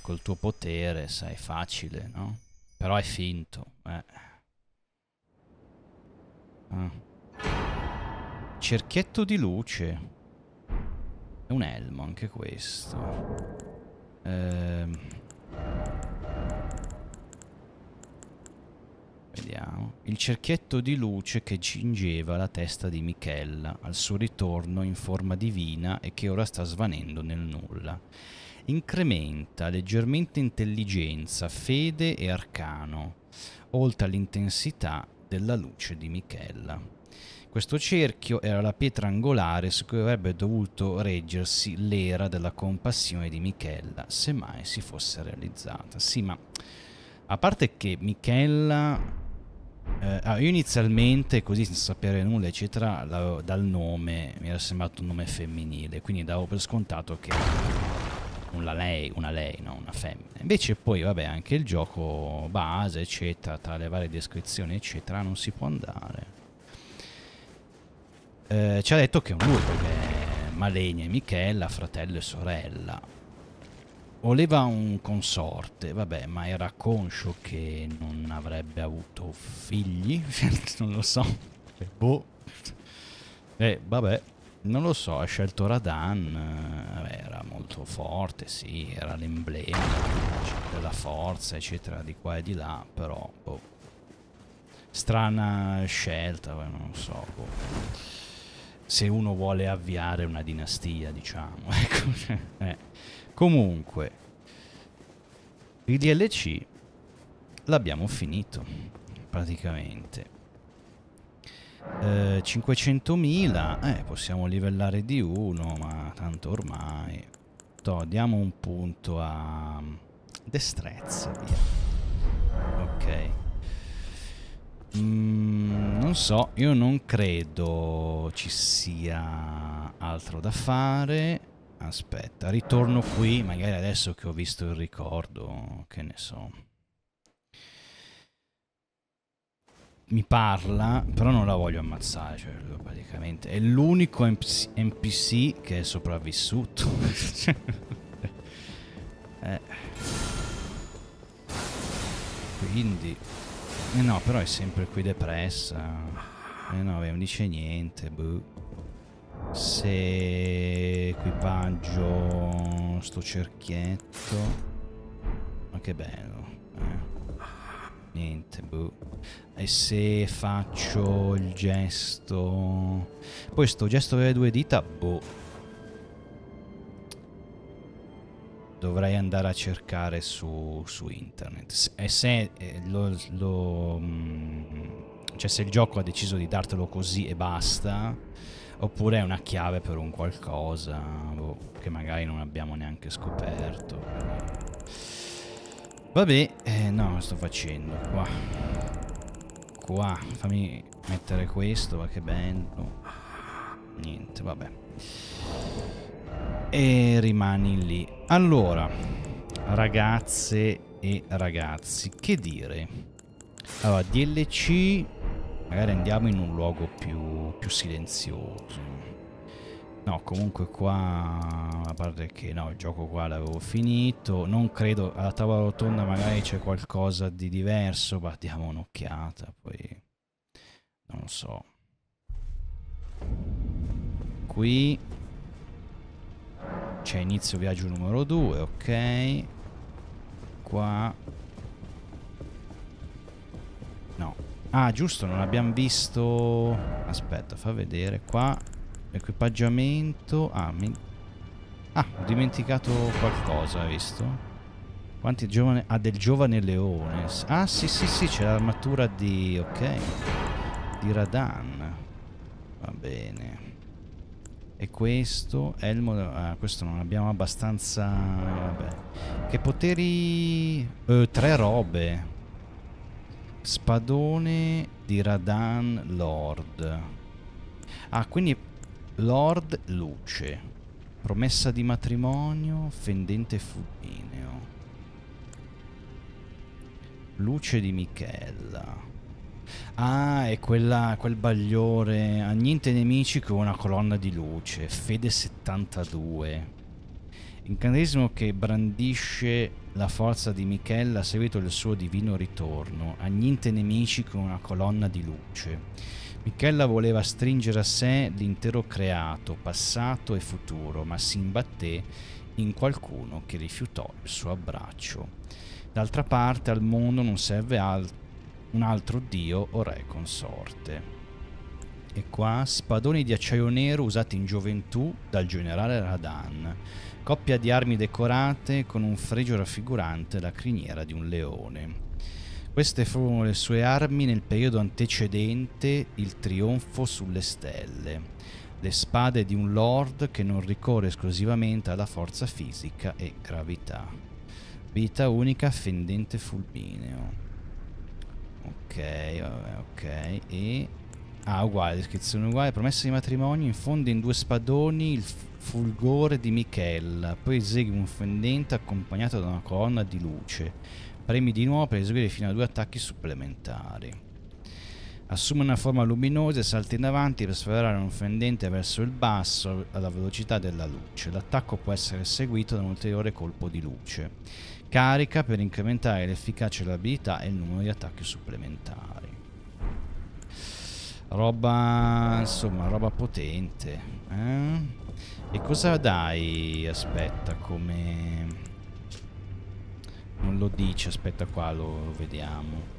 Col tuo potere, sai, facile, no? Però è finto, eh. Ah. Cerchietto di luce. È un elmo anche questo. Ehm. Vediamo. Il cerchietto di luce che cingeva la testa di Michella al suo ritorno in forma divina e che ora sta svanendo nel nulla incrementa leggermente intelligenza, fede e arcano, oltre all'intensità della luce di Michella. Questo cerchio era la pietra angolare su cui avrebbe dovuto reggersi l'era della compassione di Michella, se mai si fosse realizzata. Sì, ma a parte che Michella eh, ah, io inizialmente, così senza sapere nulla, eccetera, la, dal nome mi era sembrato un nome femminile, quindi davo per scontato che una lei, una lei, no? una femmina. Invece poi, vabbè, anche il gioco base, eccetera, tra le varie descrizioni, eccetera, non si può andare. Eh, ci ha detto che è un lui, perché Malenia e Michela, fratello e sorella. Voleva un consorte, vabbè, ma era conscio che non avrebbe avuto figli? non lo so. Boh. Eh, vabbè, non lo so, ha scelto Radan, eh, era molto forte, sì, era l'emblema della forza, eccetera, di qua e di là, però boh. strana scelta, non so. Boh. Se uno vuole avviare una dinastia, diciamo. Ecco, eh. Comunque, il DLC l'abbiamo finito, praticamente. Eh, 500.000, eh, possiamo livellare di uno, ma tanto ormai... Toh, diamo un punto a destrezza, via. Ok. Mm, non so, io non credo ci sia altro da fare. Aspetta, ritorno qui, magari adesso che ho visto il ricordo, che ne so. Mi parla, però non la voglio ammazzare, cioè, praticamente. È l'unico NPC che è sopravvissuto. eh. Quindi... Eh no, però è sempre qui depressa. Eh no, non dice niente, boh. Se equipaggio sto cerchietto. Ma che bello. Eh. Niente, boh. E se faccio il gesto... Poi sto gesto avere due dita, boh. dovrei andare a cercare su, su internet. E se eh, lo, lo, mm, cioè se il gioco ha deciso di dartelo così e basta, oppure è una chiave per un qualcosa boh, che magari non abbiamo neanche scoperto. Vabbè, eh, no, sto facendo qua. Qua, fammi mettere questo, ma che bello. Niente, vabbè e rimani lì. Allora, ragazze e ragazzi, che dire? Allora, DLC, magari andiamo in un luogo più, più silenzioso. No, comunque qua, a parte che no, il gioco qua l'avevo finito, non credo, alla tavola rotonda magari c'è qualcosa di diverso, ma diamo un'occhiata, poi non lo so. Qui c'è inizio viaggio numero 2, ok. Qua. No. Ah, giusto, non abbiamo visto... Aspetta, fa vedere. Qua, equipaggiamento. Ah, mi... ah ho dimenticato qualcosa, hai visto? Quanti giovane... Ah, del giovane leone. Ah, sì, sì, sì, c'è l'armatura di... Ok. Di Radan. Va bene. E questo, Elmo, ah, questo non abbiamo abbastanza... Vabbè. Che poteri... Uh, tre robe. Spadone di Radan Lord. Ah, quindi Lord Luce. Promessa di matrimonio, fendente fulmineo. Luce di Michella. Ah, è quella, quel bagliore. A niente nemici con una colonna di luce. Fede 72. Incantesimo che brandisce la forza di Michela a seguito del suo divino ritorno. A niente nemici con una colonna di luce. Michela voleva stringere a sé l'intero creato, passato e futuro, ma si imbatté in qualcuno che rifiutò il suo abbraccio. D'altra parte al mondo non serve altro un altro dio o re consorte. E qua spadoni di acciaio nero usati in gioventù dal generale Radan, coppia di armi decorate con un fregio raffigurante la criniera di un leone. Queste furono le sue armi nel periodo antecedente il trionfo sulle stelle, le spade di un lord che non ricorre esclusivamente alla forza fisica e gravità. Vita unica fendente fulmineo. Ok, vabbè, ok. E... Ah, uguale, descrizione uguale. Promessa di matrimonio, infonde in due spadoni il fulgore di Michella, poi esegui un fendente accompagnato da una colonna di luce. Premi di nuovo per eseguire fino a due attacchi supplementari. Assume una forma luminosa e salta in avanti per sferrare un fendente verso il basso alla velocità della luce. L'attacco può essere eseguito da un ulteriore colpo di luce. Carica per incrementare l'efficacia e l'abilità e il numero di attacchi supplementari. Roba, insomma, roba potente. Eh? E cosa dai? Aspetta, come... Non lo dice, aspetta qua, lo vediamo.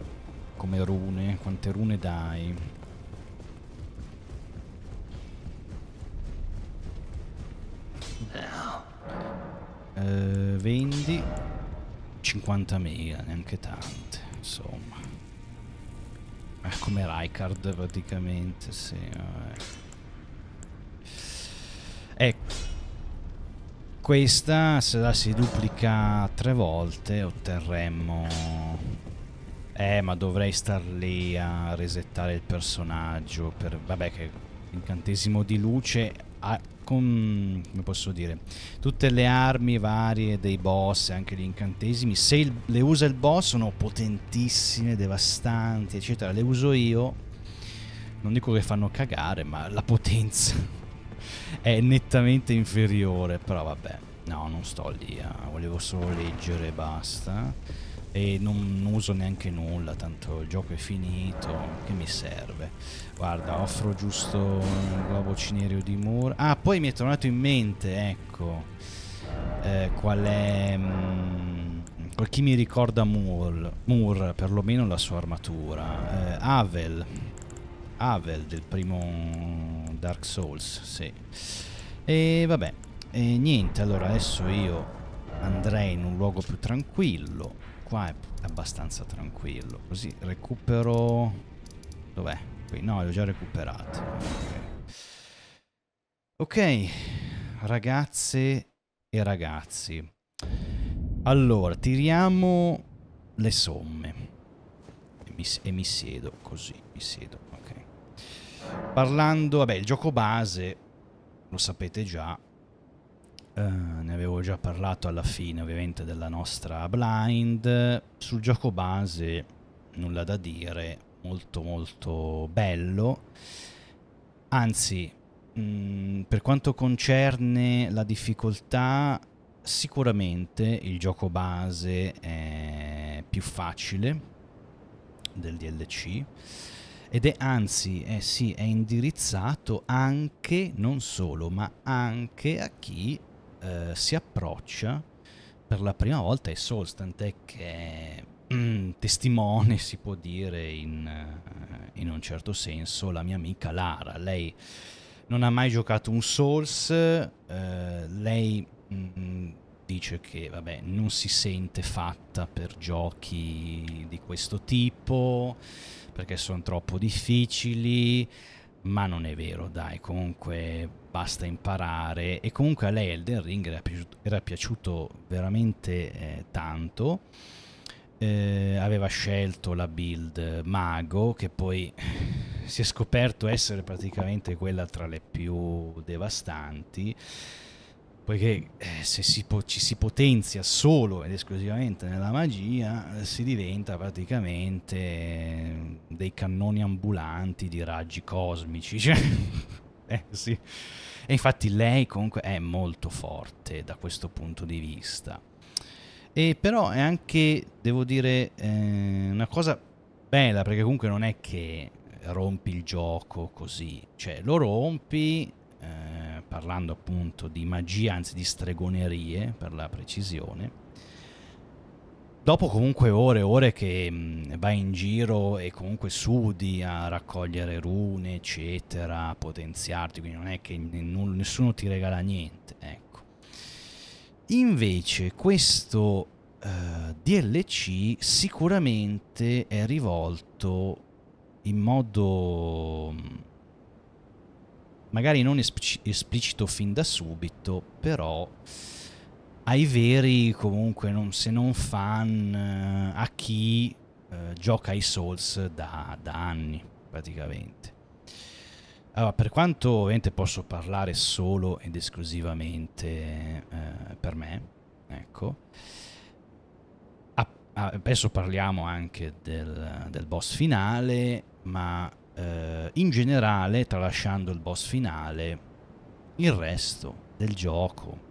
come rune? Quante rune dai? Eh, vendi 50.000, neanche tante, insomma. È come Raikard praticamente, sì. Vabbè. Ecco. Questa, se la si duplica tre volte, otterremmo... Eh, ma dovrei star lì a resettare il personaggio per... Vabbè, che incantesimo di luce ha con, come posso dire, tutte le armi varie dei boss, anche gli incantesimi, se il, le usa il boss sono potentissime, devastanti, eccetera. Le uso io, non dico che fanno cagare, ma la potenza è nettamente inferiore, però vabbè, no, non sto lì, eh, volevo solo leggere e basta e non uso neanche nulla, tanto il gioco è finito, che mi serve? Guarda, offro giusto il globo cinerio di Moore. Ah, poi mi è tornato in mente, ecco, eh, qual è... Mh, mm, chi mi ricorda Moore, Moore, perlomeno la sua armatura. Eh, Avel, Avel del primo Dark Souls, sì. E vabbè, e niente, allora adesso io andrei in un luogo più tranquillo qua è abbastanza tranquillo. Così recupero... Dov'è? Qui. No, li ho già recuperati. Ok. Ok, ragazze e ragazzi. Allora, tiriamo le somme. E mi, e mi siedo così, mi siedo. Parlando, vabbè, il gioco base, lo sapete già, Uh, ne avevo già parlato alla fine ovviamente della nostra blind. Sul gioco base nulla da dire, molto molto bello. Anzi, mh, mm, per quanto concerne la difficoltà, sicuramente il gioco base è più facile del DLC ed è anzi eh sì, è indirizzato anche, non solo, ma anche a chi eh, si approccia per la prima volta ai Souls, tant'è che mm, testimone, si può dire, in, eh, in, un certo senso, la mia amica Lara. Lei non ha mai giocato un Souls, eh, lei mm, dice che vabbè, non si sente fatta per giochi di questo tipo, perché sono troppo difficili ma non è vero, dai, comunque basta imparare e comunque a lei Elden Ring era piaciuto, era piaciuto veramente eh, tanto. Eh, aveva scelto la build mago che poi si è scoperto essere praticamente quella tra le più devastanti poiché eh, se si po- ci si potenzia solo ed esclusivamente nella magia, eh, si diventa praticamente eh, dei cannoni ambulanti di raggi cosmici. Cioè, eh, sì. E infatti lei comunque è molto forte da questo punto di vista. E però è anche, devo dire, eh, una cosa bella, perché comunque non è che rompi il gioco così, cioè lo rompi eh, parlando appunto di magia, anzi di stregonerie per la precisione. Dopo comunque ore e ore che mh, vai in giro e comunque sudi a raccogliere rune, eccetera, a potenziarti, quindi non è che nessuno ti regala niente, ecco. Invece questo uh, DLC sicuramente è rivolto in modo magari non esplicito fin da subito, però ai veri comunque non, se non fan eh, a chi eh, gioca ai Souls da, da, anni praticamente. Allora, per quanto ovviamente posso parlare solo ed esclusivamente eh, per me, ecco, a, a, adesso parliamo anche del, del boss finale, ma eh, in generale, tralasciando il boss finale, il resto del gioco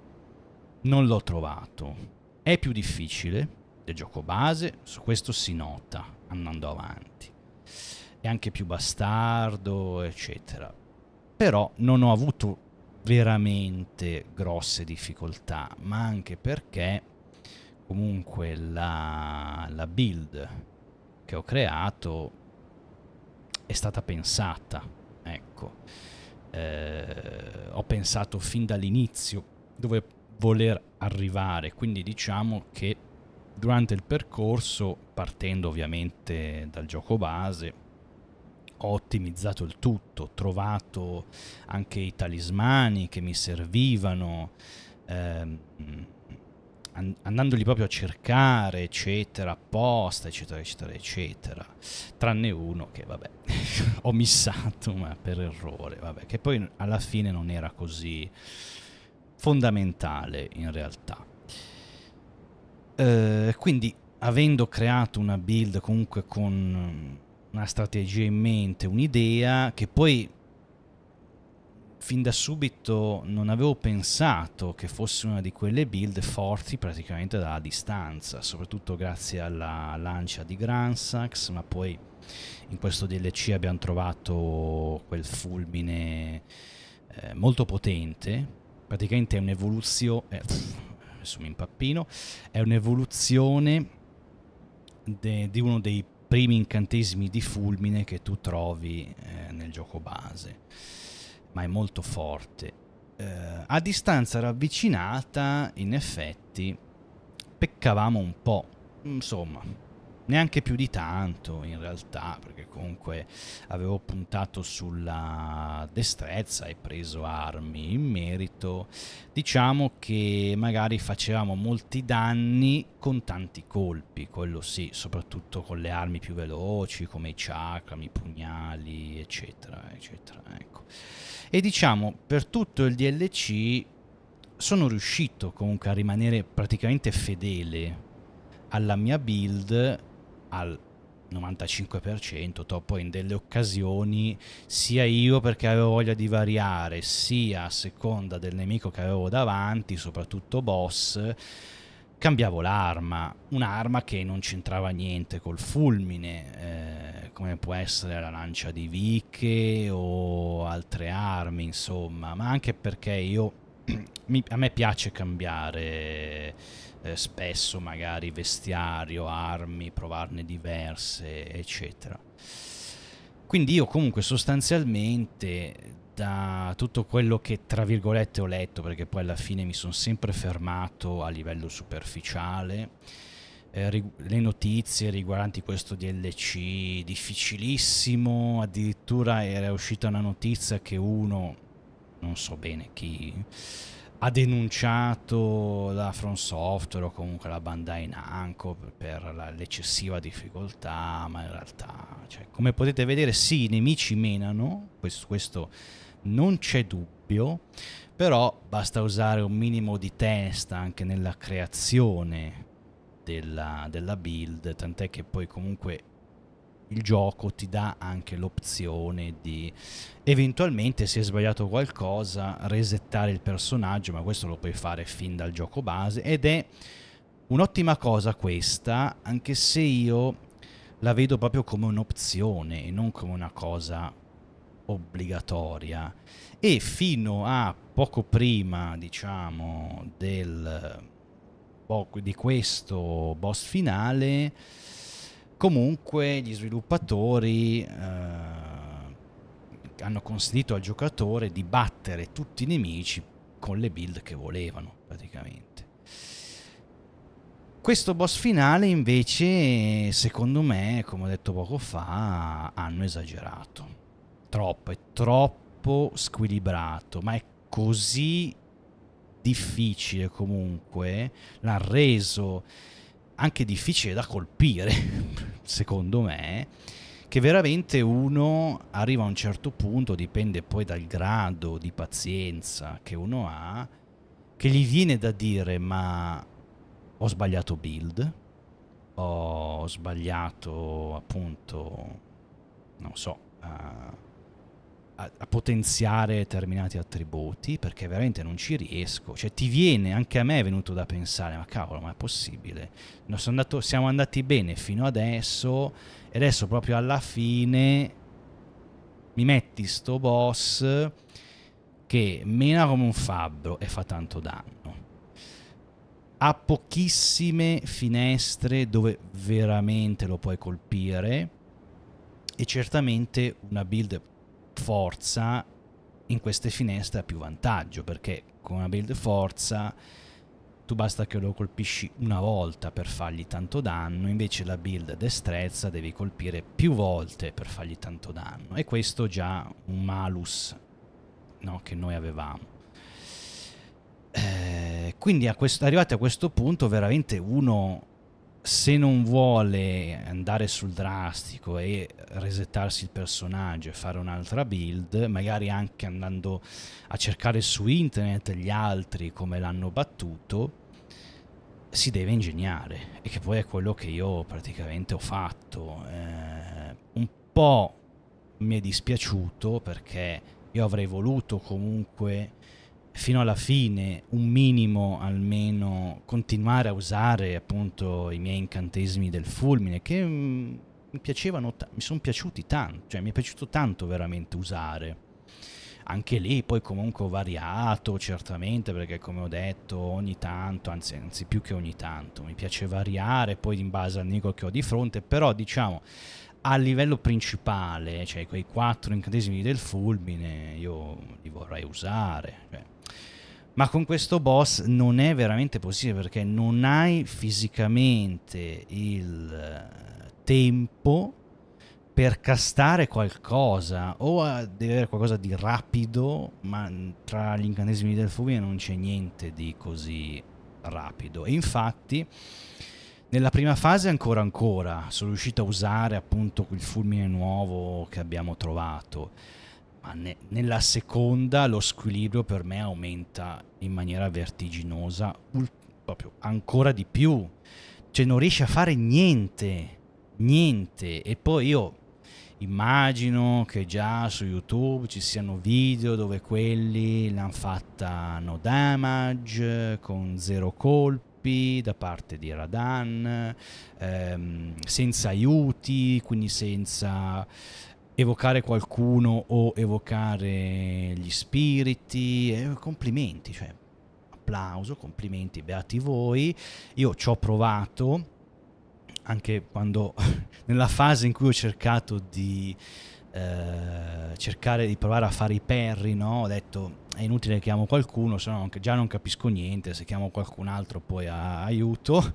non l'ho trovato. È più difficile del gioco base, su questo si nota andando avanti. È anche più bastardo, eccetera. Però non ho avuto veramente grosse difficoltà, ma anche perché comunque la, la build che ho creato è stata pensata, ecco. Eh, ho pensato fin dall'inizio dove voler arrivare, quindi diciamo che durante il percorso, partendo ovviamente dal gioco base, ho ottimizzato il tutto, ho trovato anche i talismani che mi servivano, ehm, andandoli proprio a cercare, eccetera, apposta, eccetera, eccetera, eccetera. Tranne uno che, vabbè, ho missato, ma per errore, vabbè, che poi alla fine non era così fondamentale in realtà. Eh, quindi, avendo creato una build comunque con una strategia in mente, un'idea che poi fin da subito non avevo pensato che fosse una di quelle build forti praticamente dalla distanza, soprattutto grazie alla lancia di Gransax, ma poi in questo DLC abbiamo trovato quel fulmine eh, molto potente, praticamente è un'evoluzione, eh, adesso mi impappino, è un'evoluzione di uno dei primi incantesimi di fulmine che tu trovi eh, nel gioco base ma è molto forte. Eh, a distanza ravvicinata, in effetti, peccavamo un po', insomma, neanche più di tanto in realtà, perché comunque avevo puntato sulla destrezza e preso armi in merito. Diciamo che magari facevamo molti danni con tanti colpi, quello sì, soprattutto con le armi più veloci come i chakram, i pugnali, eccetera, eccetera. Ecco. E diciamo, per tutto il DLC sono riuscito comunque a rimanere praticamente fedele alla mia build al 95%, poi in delle occasioni sia io perché avevo voglia di variare, sia a seconda del nemico che avevo davanti, soprattutto boss, cambiavo l'arma, un'arma che non c'entrava niente col fulmine, eh, come può essere la lancia di Viche o altre armi, insomma, ma anche perché io mi, a me piace cambiare eh, spesso magari vestiario, armi, provarne diverse, eccetera. Quindi io comunque sostanzialmente da tutto quello che tra virgolette ho letto, perché poi alla fine mi sono sempre fermato a livello superficiale, le notizie riguardanti questo DLC difficilissimo, addirittura era uscita una notizia che uno, non so bene chi, ha denunciato la From Software o comunque la Bandai Namco per l'eccessiva difficoltà, ma in realtà, cioè, come potete vedere, sì, i nemici menano, questo, questo non c'è dubbio, però basta usare un minimo di testa anche nella creazione della, della build, tant'è che poi comunque il gioco ti dà anche l'opzione di eventualmente se hai sbagliato qualcosa resettare il personaggio, ma questo lo puoi fare fin dal gioco base. Ed è un'ottima cosa questa, anche se io la vedo proprio come un'opzione e non come una cosa obbligatoria. E fino a poco prima diciamo del di questo boss finale comunque gli sviluppatori eh, hanno consentito al giocatore di battere tutti i nemici con le build che volevano praticamente. Questo boss finale invece secondo me come ho detto poco fa hanno esagerato. Troppo, è troppo squilibrato, ma è così difficile comunque, l'ha reso anche difficile da colpire, secondo me, che veramente uno arriva a un certo punto, dipende poi dal grado di pazienza che uno ha, che gli viene da dire ma ho sbagliato build, ho sbagliato appunto, non so, uh, a, a, potenziare determinati attributi perché veramente non ci riesco. Cioè ti viene, anche a me è venuto da pensare, ma cavolo, ma è possibile? Andato, siamo andati bene fino adesso e adesso proprio alla fine mi metti sto boss che mena come un fabbro e fa tanto danno. ha pochissime finestre dove veramente lo puoi colpire e certamente una build forza in queste finestre ha più vantaggio perché con una build forza tu basta che lo colpisci una volta per fargli tanto danno, invece la build destrezza devi colpire più volte per fargli tanto danno e questo già un malus no, che noi avevamo. Eh, quindi a questo, arrivati a questo punto veramente uno se non vuole andare sul drastico e resettarsi il personaggio e fare un'altra build, magari anche andando a cercare su internet gli altri come l'hanno battuto, si deve ingegnare e che poi è quello che io praticamente ho fatto. Eh, un po' mi è dispiaciuto perché io avrei voluto comunque fino alla fine un minimo almeno continuare a usare appunto i miei incantesimi del fulmine che mm, mi piacevano, mi sono piaciuti tanto, cioè mi è piaciuto tanto veramente usare. Anche lì poi comunque ho variato certamente perché come ho detto ogni tanto, anzi, anzi più che ogni tanto, mi piace variare poi in base al nemico che ho di fronte, però diciamo a livello principale, cioè quei quattro incantesimi del fulmine, io li vorrei usare. Cioè, ma con questo boss non è veramente possibile perché non hai fisicamente il eh, tempo per castare qualcosa. O devi avere qualcosa di rapido ma tra gli incantesimi del fulmine non c'è niente di così rapido. E infatti nella prima fase ancora ancora sono riuscito a usare appunto il fulmine nuovo che abbiamo trovato ma ne, nella seconda lo squilibrio per me aumenta in maniera vertiginosa, proprio ancora di più. Cioè non riesce a fare niente, niente. E poi io immagino che già su YouTube ci siano video dove quelli l'hanno fatta no damage, con zero colpi da parte di Radan, ehm, senza aiuti, quindi senza evocare qualcuno o evocare gli spiriti, eh, complimenti, cioè applauso, complimenti, beati voi. Io ci ho provato anche quando nella fase in cui ho cercato di eh, cercare di provare a fare i perri, no? ho detto è inutile che chiamo qualcuno, se no già non capisco niente, se chiamo qualcun altro poi a, aiuto.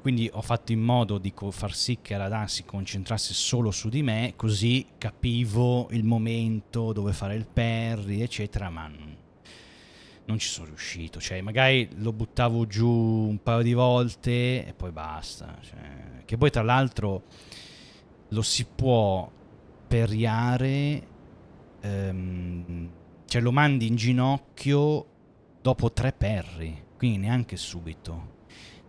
Quindi ho fatto in modo di far sì che Radan si concentrasse solo su di me, così capivo il momento dove fare il parry, eccetera, ma non ci sono riuscito. Cioè, magari lo buttavo giù un paio di volte e poi basta. Cioè, che poi tra l'altro lo si può periare, ehm, cioè lo mandi in ginocchio dopo tre perri, quindi neanche subito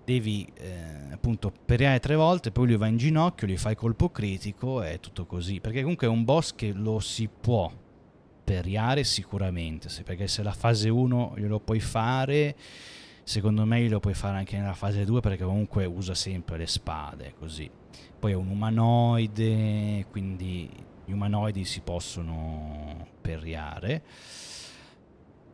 devi eh, appunto periare tre volte, poi lui va in ginocchio, gli fai colpo critico e tutto così. Perché comunque è un boss che lo si può periare sicuramente, perché se la fase 1 glielo puoi fare, secondo me glielo puoi fare anche nella fase 2 perché comunque usa sempre le spade, così. Poi è un umanoide, quindi umanoidi si possono periare.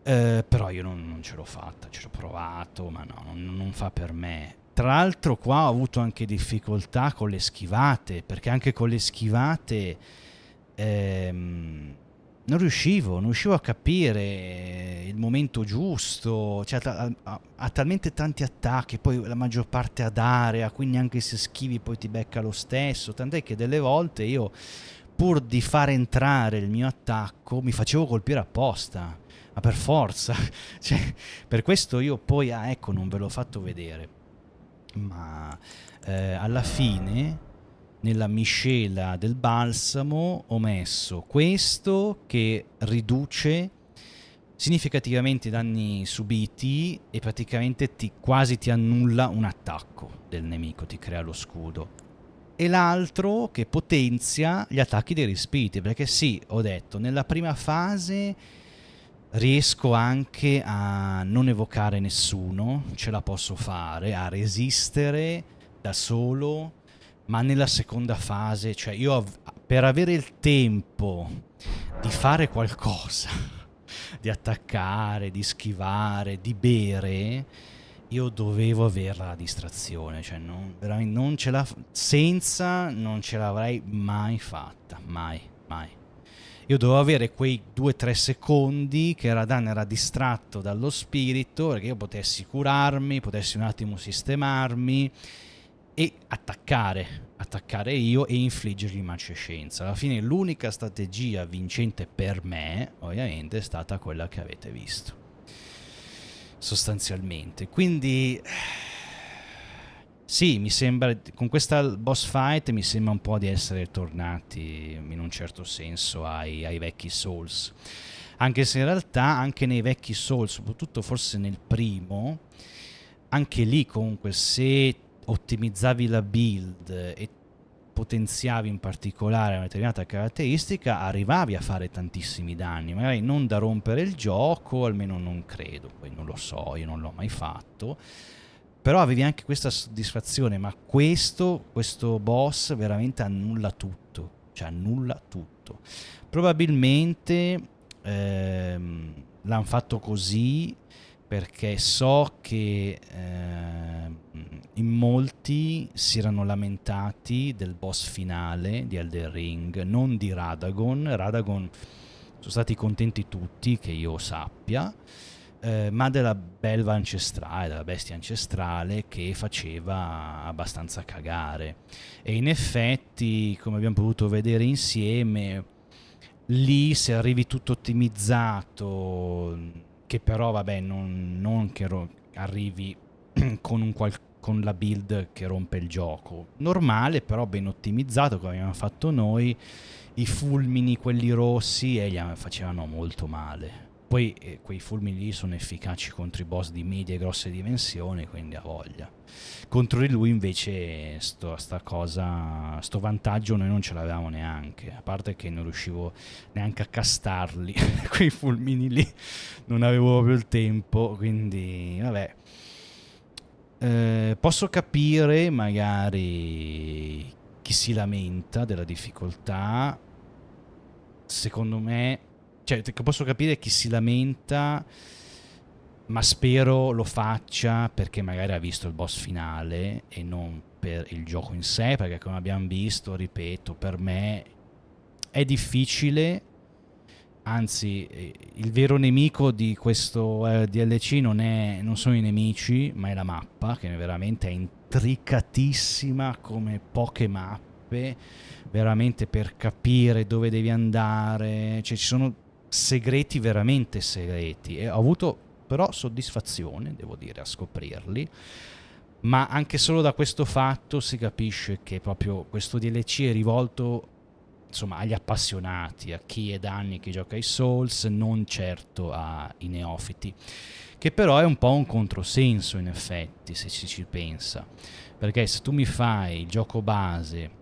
Eh, però io non, non, ce l'ho fatta, ci ho provato, ma no, non, non, fa per me. Tra l'altro qua ho avuto anche difficoltà con le schivate, perché anche con le schivate ehm, non riuscivo, non riuscivo a capire il momento giusto, cioè, ha, ha, ha, talmente tanti attacchi, poi la maggior parte ad area, quindi anche se schivi poi ti becca lo stesso, tant'è che delle volte io pur di far entrare il mio attacco mi facevo colpire apposta ma per forza. cioè, per questo io poi, ah, ecco, non ve l'ho fatto vedere. Ma eh, alla fine, nella miscela del balsamo, ho messo questo che riduce significativamente i danni subiti e praticamente ti, quasi ti annulla un attacco del nemico, ti crea lo scudo. E l'altro che potenzia gli attacchi dei respiti, perché sì, ho detto, nella prima fase riesco anche a non evocare nessuno, ce la posso fare, a resistere da solo, ma nella seconda fase, cioè io per avere il tempo di fare qualcosa, di attaccare, di schivare, di bere, io dovevo avere la distrazione, cioè non, non ce la senza non ce l'avrei mai fatta, mai, mai. Io dovevo avere quei 2-3 secondi che Radan era distratto dallo spirito perché io potessi curarmi, potessi un attimo sistemarmi e attaccare, attaccare io e infliggergli macescenza. Alla fine l'unica strategia vincente per me, ovviamente, è stata quella che avete visto sostanzialmente. Quindi sì, mi sembra con questa boss fight mi sembra un po' di essere tornati in un certo senso ai, ai vecchi Souls. Anche se in realtà anche nei vecchi Souls, soprattutto forse nel primo, anche lì comunque se ottimizzavi la build e potenziavi in particolare una determinata caratteristica, arrivavi a fare tantissimi danni, magari non da rompere il gioco, almeno non credo, poi non lo so, io non l'ho mai fatto, però avevi anche questa soddisfazione, ma questo, questo boss veramente annulla tutto, cioè annulla tutto. Probabilmente ehm, l'hanno fatto così perché so che eh, in molti si erano lamentati del boss finale di Elden Ring, non di Radagon. Radagon sono stati contenti tutti, che io sappia, eh, ma della belva ancestrale, della bestia ancestrale che faceva abbastanza cagare. E in effetti, come abbiamo potuto vedere insieme, lì se arrivi tutto ottimizzato che però vabbè non, non che arrivi con, un qual- con la build che rompe il gioco. Normale però ben ottimizzato come abbiamo fatto noi. I fulmini quelli rossi e gli facevano molto male. Poi eh, quei fulmini lì sono efficaci contro i boss di medie e grosse dimensioni quindi ha voglia. Contro di lui invece sto, cosa, sto vantaggio noi non ce l'avevamo neanche, a parte che non riuscivo neanche a castarli, quei fulmini lì, non avevo proprio il tempo, quindi vabbè. Eh, posso capire magari chi si lamenta della difficoltà, secondo me, cioè posso capire chi si lamenta ma spero lo faccia perché magari ha visto il boss finale e non per il gioco in sé, perché come abbiamo visto, ripeto, per me è difficile, anzi eh, il vero nemico di questo eh, DLC non, è, non sono i nemici, ma è la mappa, che veramente è intricatissima come poche mappe, veramente per capire dove devi andare, cioè ci sono segreti veramente segreti e ho avuto però soddisfazione, devo dire, a scoprirli. Ma anche solo da questo fatto si capisce che proprio questo DLC è rivolto insomma, agli appassionati, a chi è da anni che gioca ai Souls, non certo ai neofiti. Che però è un po' un controsenso in effetti, se ci, ci pensa. Perché se tu mi fai il gioco base,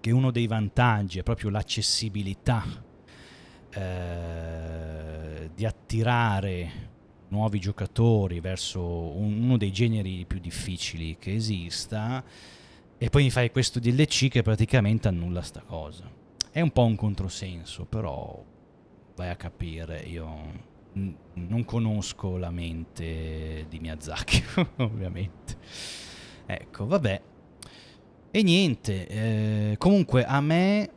che uno dei vantaggi è proprio l'accessibilità eh, di attirare nuovi giocatori verso uno dei generi più difficili che esista e poi mi fai questo DLC che praticamente annulla sta cosa. È un po' un controsenso, però vai a capire, io non conosco la mente di Miyazaki, ovviamente. Ecco, vabbè. E niente, eh, comunque a me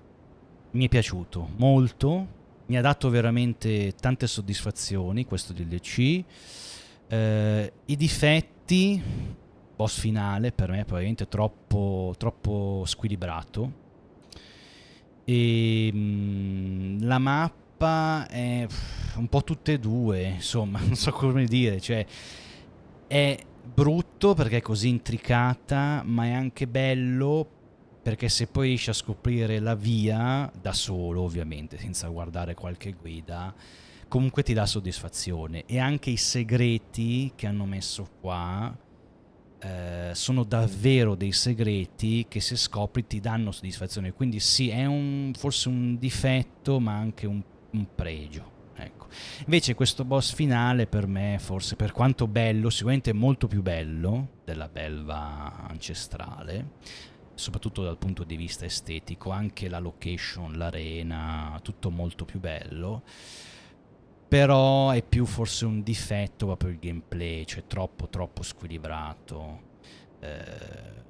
mi è piaciuto molto mi ha dato veramente tante soddisfazioni questo DLC. Eh, I difetti, boss finale, per me è probabilmente troppo, troppo squilibrato. E mh, mm, la mappa è un po' tutte e due, insomma, non so come dire, cioè è brutto perché è così intricata, ma è anche bello perché se poi riesci a scoprire la via da solo, ovviamente, senza guardare qualche guida, comunque ti dà soddisfazione. E anche i segreti che hanno messo qua eh, sono davvero dei segreti che se scopri ti danno soddisfazione. Quindi sì, è un, forse un difetto, ma anche un, un pregio. Ecco. Invece questo boss finale per me, forse per quanto bello, sicuramente molto più bello della belva ancestrale, soprattutto dal punto di vista estetico, anche la location, l'arena, tutto molto più bello. Però è più forse un difetto proprio il gameplay, cioè troppo troppo squilibrato. Eh,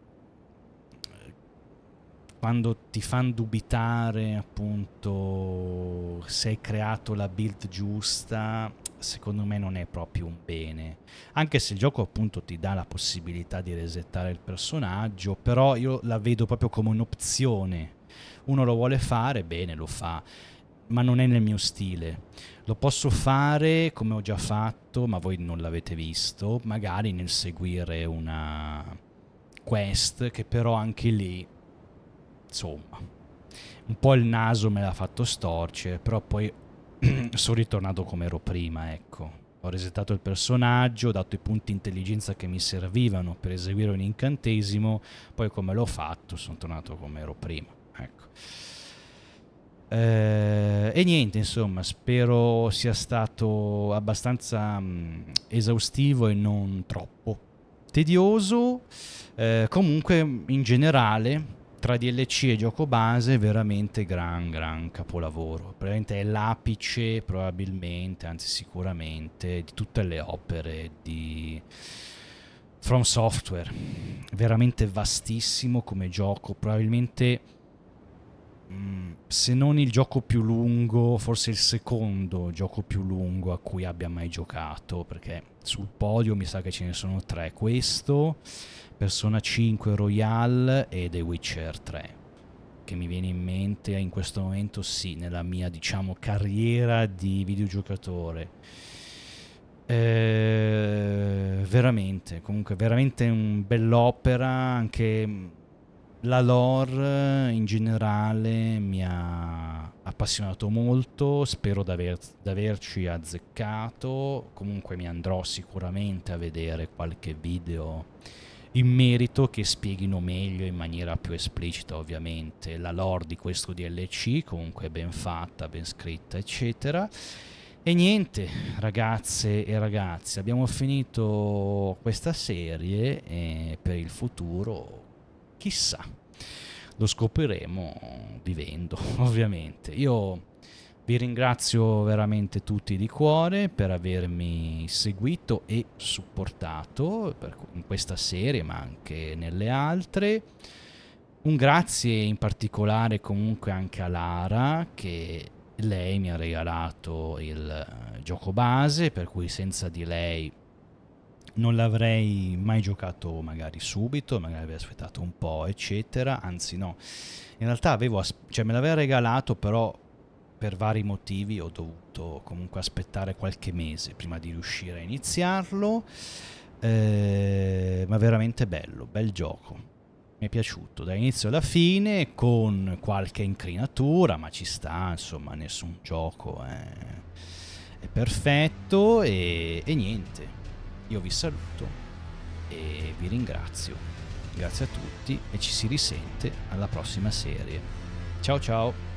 quando ti fanno dubitare appunto se hai creato la build giusta, secondo me non è proprio un bene. Anche se il gioco appunto ti dà la possibilità di resettare il personaggio, però io la vedo proprio come un'opzione. Uno lo vuole fare, bene, lo fa, ma non è nel mio stile. Lo posso fare come ho già fatto, ma voi non l'avete visto, magari nel seguire una quest che però anche lì insomma, un po' il naso me l'ha fatto storcere, però poi sono ritornato come ero prima, ecco. Ho resettato il personaggio, ho dato i punti intelligenza che mi servivano per eseguire un incantesimo, poi come l'ho fatto sono tornato come ero prima, ecco. Eh, e niente, insomma, spero sia stato abbastanza mh, mm, esaustivo e non troppo tedioso. Eh, comunque, in generale, tra DLC e gioco base veramente gran gran capolavoro probabilmente è l'apice probabilmente anzi sicuramente di tutte le opere di From Software veramente vastissimo come gioco probabilmente se non il gioco più lungo forse il secondo gioco più lungo a cui abbia mai giocato perché sul podio mi sa che ce ne sono tre. Questo Persona 5 Royal e The Witcher 3 che mi viene in mente in questo momento sì nella mia diciamo carriera di videogiocatore. Eh, veramente comunque veramente un bell'opera anche la lore in generale mi ha appassionato molto spero di averci azzeccato comunque mi andrò sicuramente a vedere qualche video in merito che spieghino meglio in maniera più esplicita ovviamente la lore di questo DLC, comunque ben fatta, ben scritta, eccetera. E niente, ragazze e ragazzi, abbiamo finito questa serie e per il futuro chissà, lo scopriremo vivendo, ovviamente. Io vi ringrazio veramente tutti di cuore per avermi seguito e supportato in questa serie, ma anche nelle altre. Un grazie in particolare comunque anche a Lara che lei mi ha regalato il gioco base, per cui senza di lei non l'avrei mai giocato magari subito, magari avrei aspettato un po', eccetera. Anzi no, in realtà avevo, cioè me l'aveva regalato però per vari motivi ho dovuto comunque aspettare qualche mese prima di riuscire a iniziarlo, eh, ma veramente bello, bel gioco. Mi è piaciuto dall'inizio alla fine con qualche incrinatura, ma ci sta, insomma, nessun gioco è, è perfetto e, e niente. Io vi saluto e vi ringrazio. Grazie a tutti e ci si risente alla prossima serie. Ciao ciao!